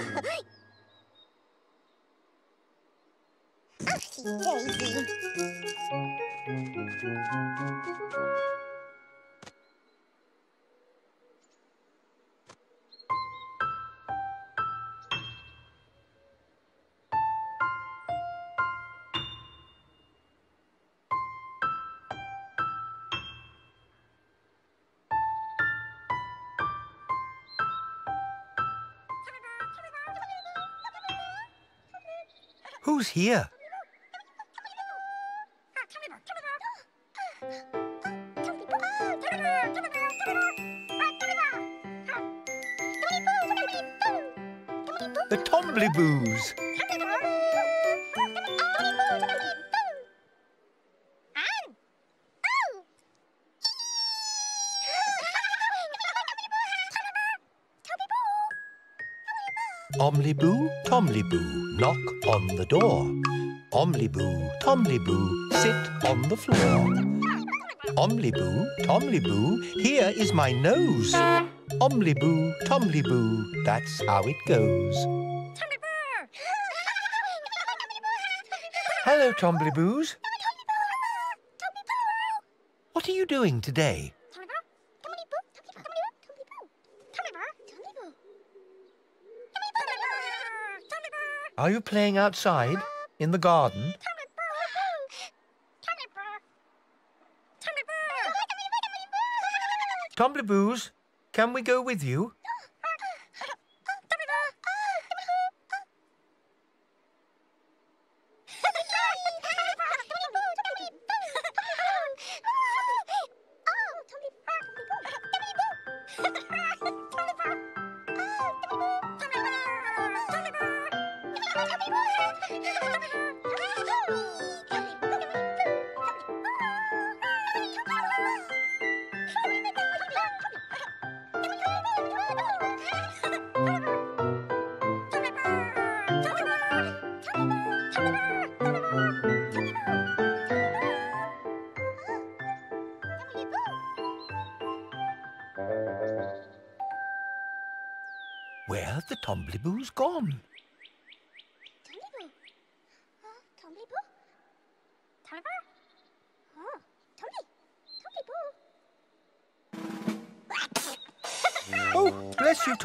Who's here? Omliboo, Tombliboo, knock on the door. Omliboo, Tombliboo, sit on the floor. Omliboo, Tombliboo, here is my nose. Omliboo, Tombliboo, that's how it goes. Hello, Tombliboos. What are you doing today? Are you playing outside in the garden? Tombliboos, can we go with you?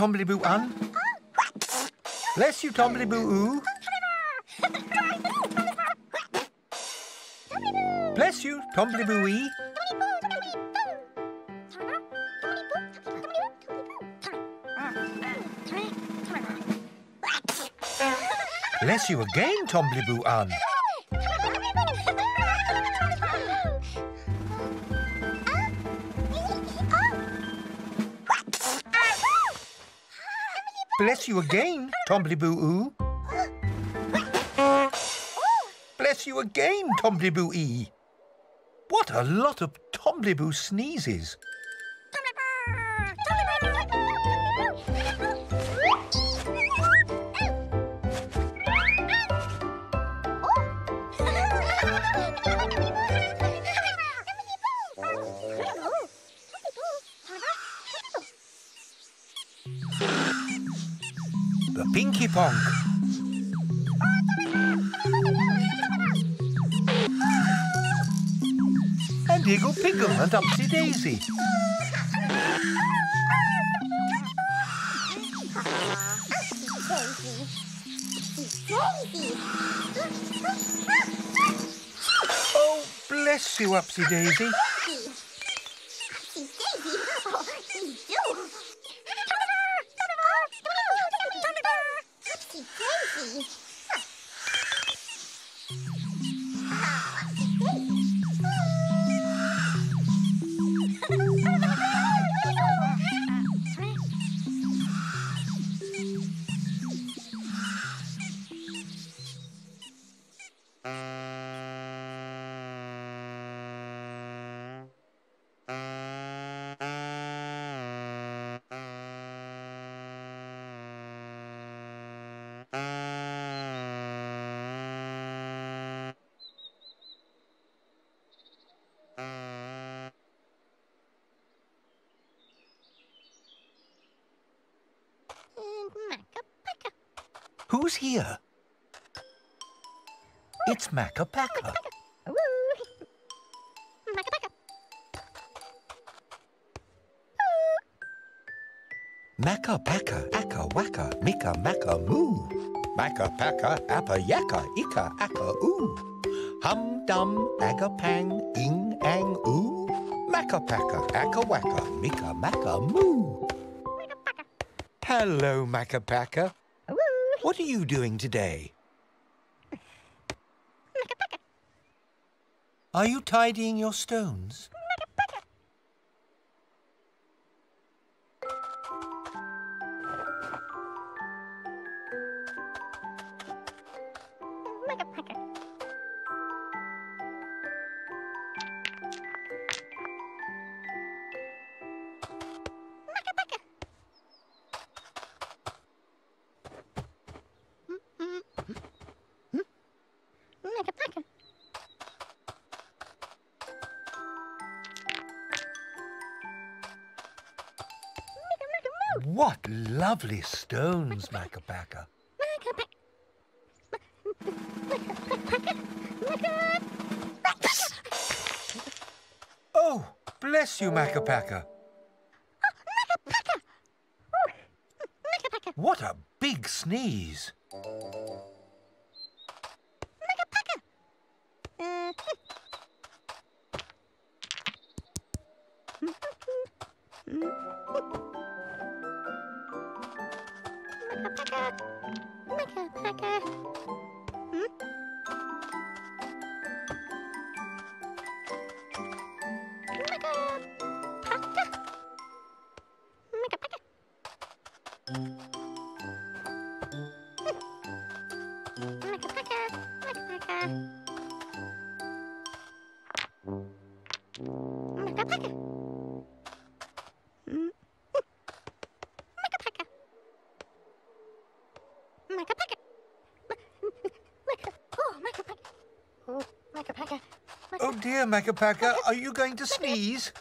You, Tombliboo Unn. Bless you, Tombliboo Ooo. Bless you, Tombliboo Eee. Bless you again, Tombliboo Unn. Bless you again, Tombliboo Ooo. Bless you again, Tombliboo Eee. What a lot of Tombliboo sneezes. Ponk. And Iggle Piggle and Upsy Daisy. Oh, bless you, Upsy Daisy. Who's here? It's. Makka Pakka, Akka Waka, Mika Makka Moo. Makka Pakka, Appa Yakka, Ika Akka Oo. Hum Dum, Aga Pang, Ing Ang Oo. Pakka, Akka Waka, Mika Makka Moo. Hello, Makka Pakka. What are you doing today? Are you tidying your stones? Lovely stones, Makka Pakka. Oh, bless you, Makka Pakka. What a big sneeze. Makka Pakka, are you going to sneeze?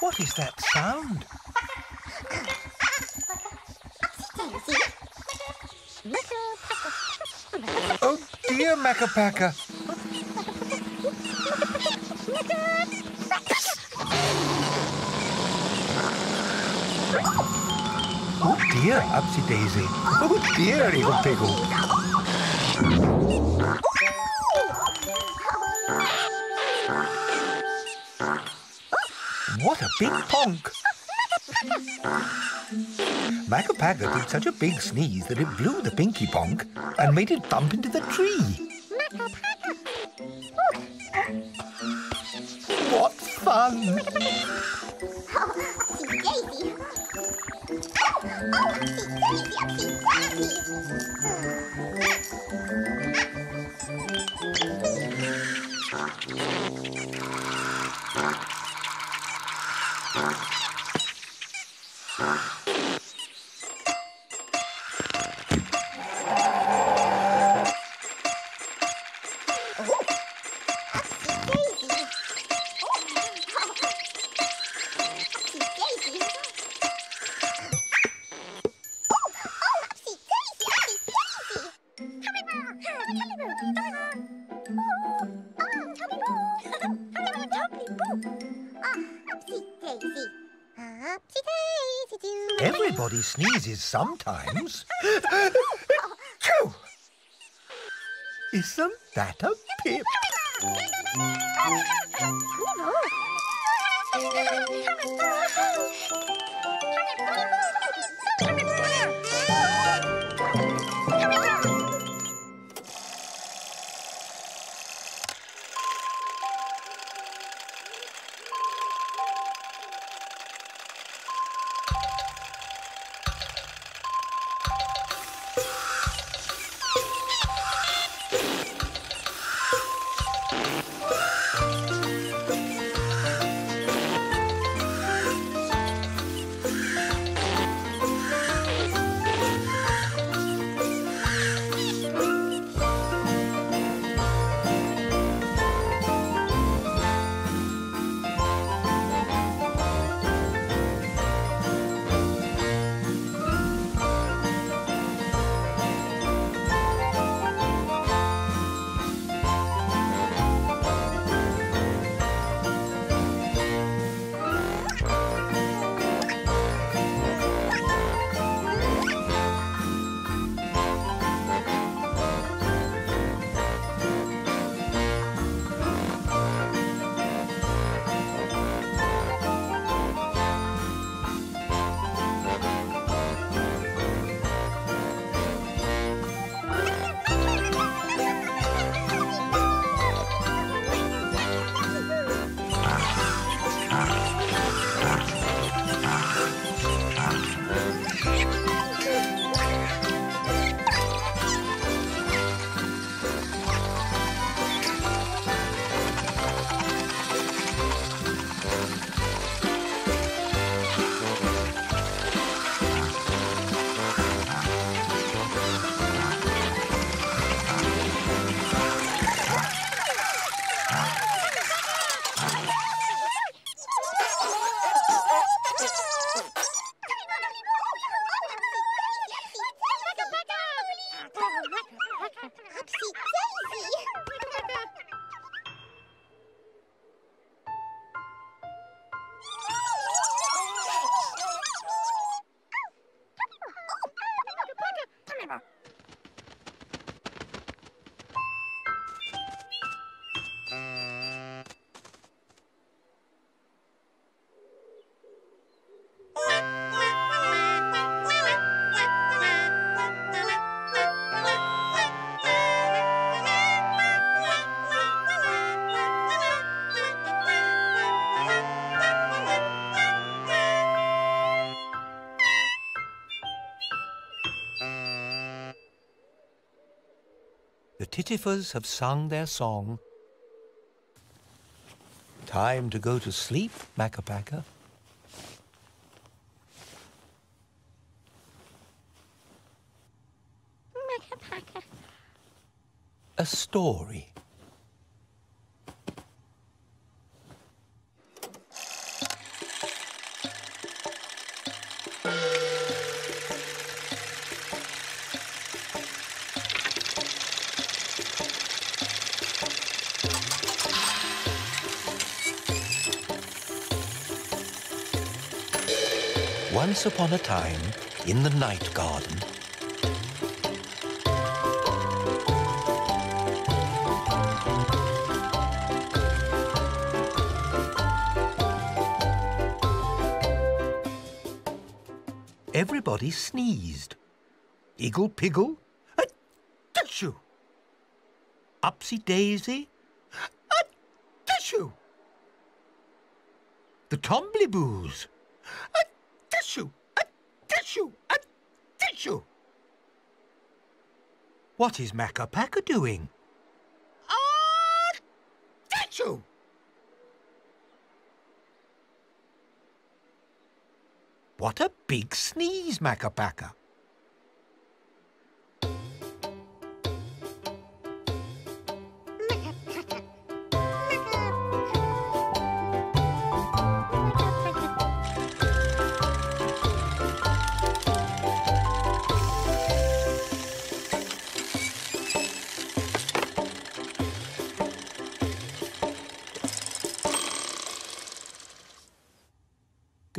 What is that sound? Oh dear, Makka Pakka. Oh dear, Upsy Daisy. Oh dear, Iggle Piggle. What a big ponk! Makka did such a big sneeze that it blew the pinky ponk and made it bump into the tree. Fun! Upsy Daisy. Oh, Upsy Daisy, Upsy Everybody sneezes sometimes. Isn't that a pip? Oh, The Tittifers have sung their song. Time to go to sleep, Makka A story. Once upon a time, in the night garden, everybody sneezed. Iggle Piggle, a tissue. Upsy Daisy, a tissue. The Tombliboos, a tissue, a tissue, a tissue. What is Makka Pakka doing? Ah, a tissue. What a big sneeze, Makka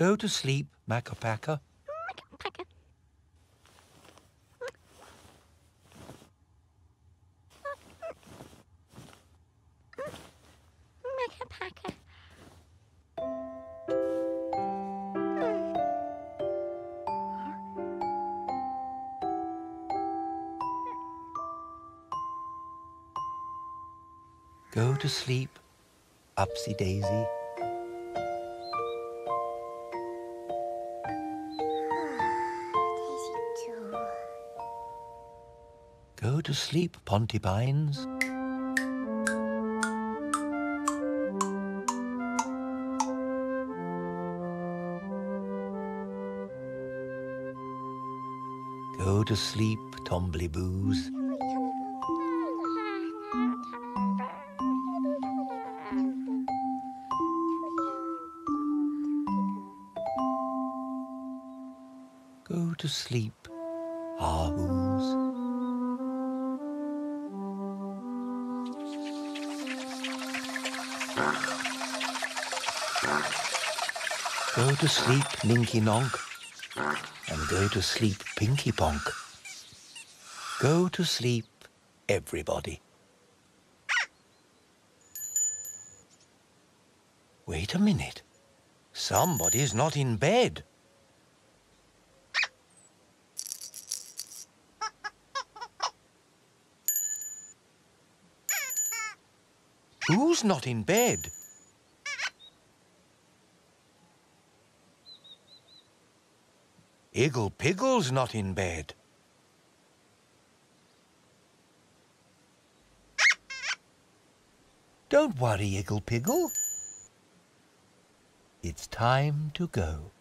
Go to sleep, Makka Pakka. Go to sleep, Upsy Daisy. Go to sleep, Pontipines. Go to sleep, Tombliboos. Go to sleep, Haahoos. Go to sleep, Ninky Nonk, and go to sleep, Pinky Ponk. Go to sleep, everybody. Wait a minute. Somebody's not in bed. Who's not in bed? Iggle Piggle's not in bed. Don't worry, Iggle Piggle. It's time to go.